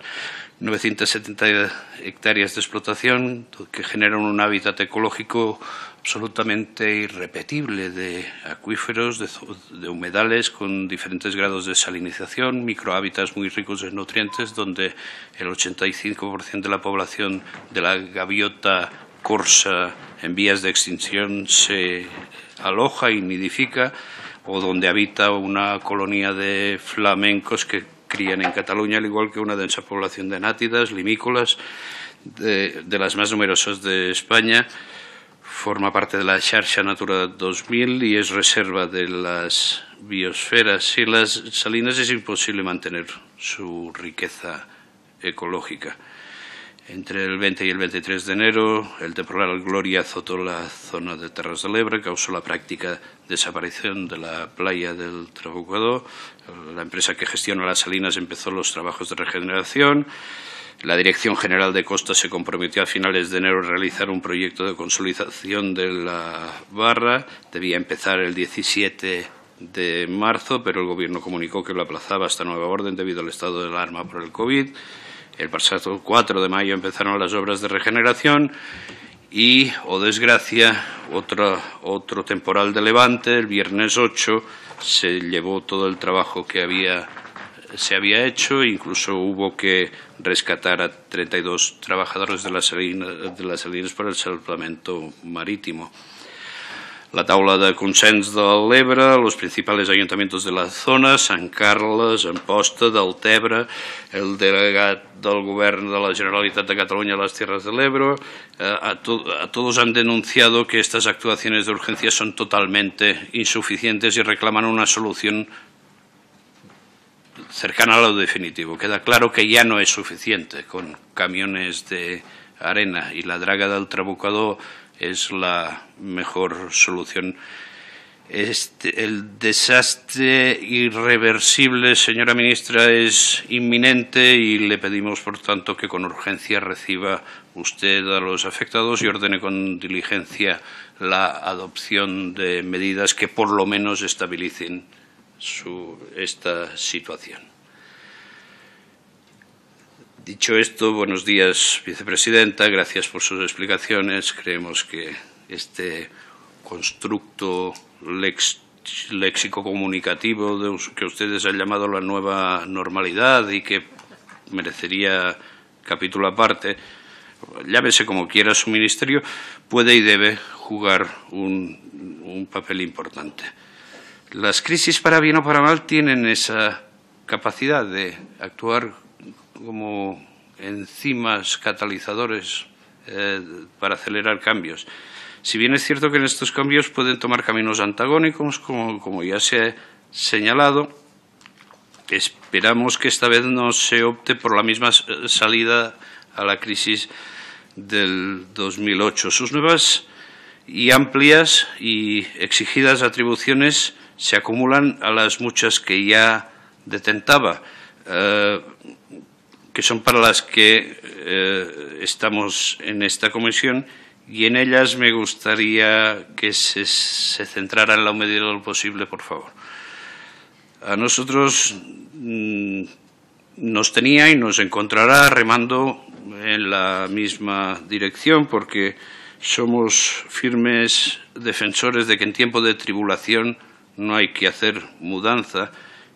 970 hectáreas de explotación que generan un hábitat ecológico absolutamente irrepetible de acuíferos, de, humedales con diferentes grados de salinización, microhábitats muy ricos en nutrientes, donde el 85% de la población de la gaviota corsa en vías de extinción se aloja y nidifica, o donde habita una colonia de flamencos que crían en Cataluña, al igual que una densa población de nátidas, limícolas, de, las más numerosas de España forma parte de la Xarxa Natura 2000 y es reserva de las biosferas. Sin las salinas es imposible mantener su riqueza ecológica. Entre el 20 y el 23 de enero, el temporal Gloria azotó la zona de Terras del Ebre, causó la práctica desaparición de la playa del Trabucador. La empresa que gestiona las salinas empezó los trabajos de regeneración. La Dirección General de Costas se comprometió a finales de enero a realizar un proyecto de consolidación de la barra. Debía empezar el 17 de marzo, pero el Gobierno comunicó que lo aplazaba hasta nueva orden debido al estado de alarma por el COVID. El pasado 4 de mayo empezaron las obras de regeneración y, o oh desgracia, otro, otro temporal de levante, el viernes 8, se llevó todo el trabajo que había, se había hecho, incluso hubo que rescatar a 32 trabajadores de las salinas, de las salinas por el salvamento marítimo la taula de consens de l'Ebre, los principals ayuntamientos de la zona, Sant Carles, Amposta, Deltebre, el delegat del Govern de la Generalitat de Cataluña a las Tierras del Ebro, eh, a, to a, todos han denunciado que estas actuaciones de urgencia son totalmente insuficientes y reclaman una solución cercana a lo definitivo. Queda claro que ya no es suficiente con camiones de arena y la draga del Trabucador es la mejor solución. Este, el desastre irreversible, señora ministra, es inminente y le pedimos, por tanto, que con urgencia reciba usted a los afectados y ordene con diligencia la adopción de medidas que por lo menos estabilicen esta situación. Dicho esto, buenos días, vicepresidenta. Gracias por sus explicaciones. Creemos que este constructo léxico-comunicativo que ustedes han llamado la nueva normalidad y que merecería capítulo aparte, llámese como quiera su ministerio, puede y debe jugar un, un papel importante. Las crisis, para bien o para mal, tienen esa capacidad de actuar como enzimas catalizadores eh, para acelerar cambios. Si bien es cierto que en estos cambios pueden tomar caminos antagónicos, como, ya se ha señalado, esperamos que esta vez no se opte por la misma salida a la crisis del 2008. Sus nuevas y amplias y exigidas atribuciones se acumulan a las muchas que ya detentaba. Eh, que son para las que eh, estamos en esta comisión y en ellas me gustaría que se, centrara en la medida de lo posible, por favor. A nosotros mm, nos tenía y nos encontrará remando en la misma dirección porque somos firmes defensores de que en tiempo de tribulación no hay que hacer mudanza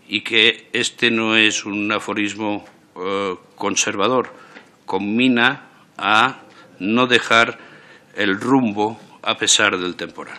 y que este no es un aforismo eh, conservador combina a no dejar el rumbo a pesar del temporal.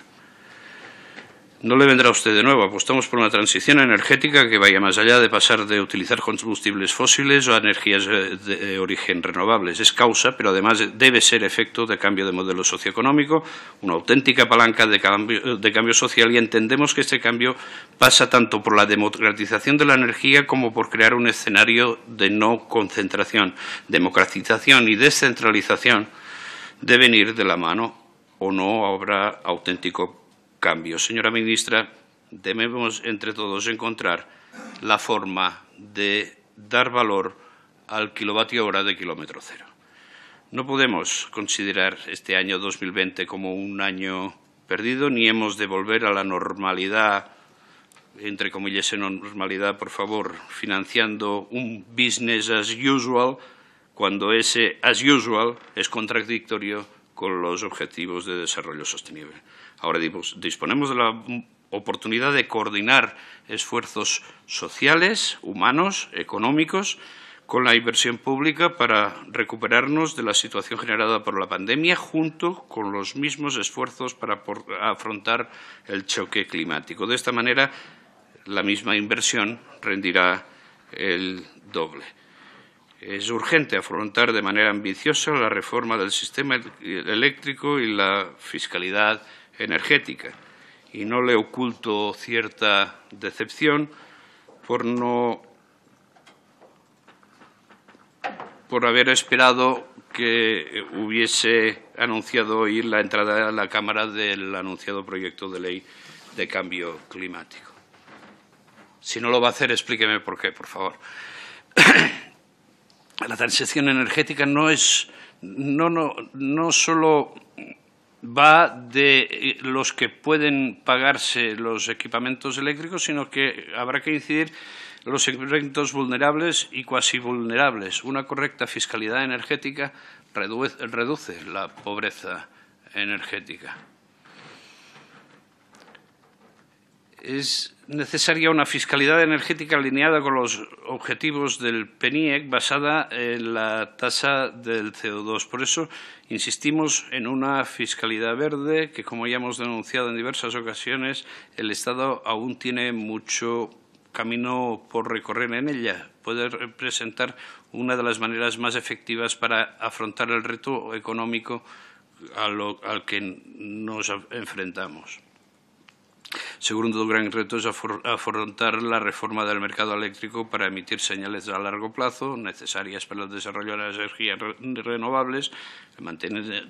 No le vendrá a usted de nuevo. Apostamos por una transición energética que vaya más allá de pasar de utilizar combustibles fósiles o energías de origen renovables. Es causa, pero además debe ser efecto de cambio de modelo socioeconómico, una auténtica palanca de cambio, de cambio social y entendemos que este cambio pasa tanto por la democratización de la energía como por crear un escenario de no concentración. Democratización y descentralización deben ir de la mano o no habrá auténtico cambios. Señora ministra, debemos entre todos encontrar la forma de dar valor al kilovatio hora de kilómetro cero. No podemos considerar este año 2020 como un año perdido, ni hemos de volver a la normalidad, entre comillas, normalidad, por favor, financiando un business as usual, cuando ese as usual es contradictorio con los objetivos de desarrollo sostenible. Ahora disponemos de la oportunidad de coordinar esfuerzos sociales, humanos, económicos, con la inversión pública para recuperarnos de la situación generada por la pandemia, junto con los mismos esfuerzos para afrontar el choque climático. De esta manera, la misma inversión rendirá el doble. Es urgente afrontar de manera ambiciosa la reforma del sistema eléctrico y la fiscalidad energética. Y no le oculto cierta decepción por no por haber esperado que hubiese anunciado hoy la entrada a la Cámara del anunciado proyecto de ley de cambio climático. Si no lo va a hacer, explíqueme por qué, por favor. (coughs) la transición energética no es no, no, no solo va de los que pueden pagarse los equipamientos eléctricos, sino que habrá que incidir los segmentos vulnerables y cuasi vulnerables. Una correcta fiscalidad energética reduce la pobreza energética. Es necesaria una fiscalidad energética alineada con los objetivos del PENIEC basada en la tasa del CO2. Por eso insistimos en una fiscalidad verde que, como ya hemos denunciado en diversas ocasiones, el Estado aún tiene mucho camino por recorrer en ella. Puede representar una de las maneras más efectivas para afrontar el reto económico al que nos enfrentamos. Segundo gran reto es afrontar la reforma del mercado eléctrico para emitir señales a largo plazo necesarias para el desarrollo de las energías renovables, mantener,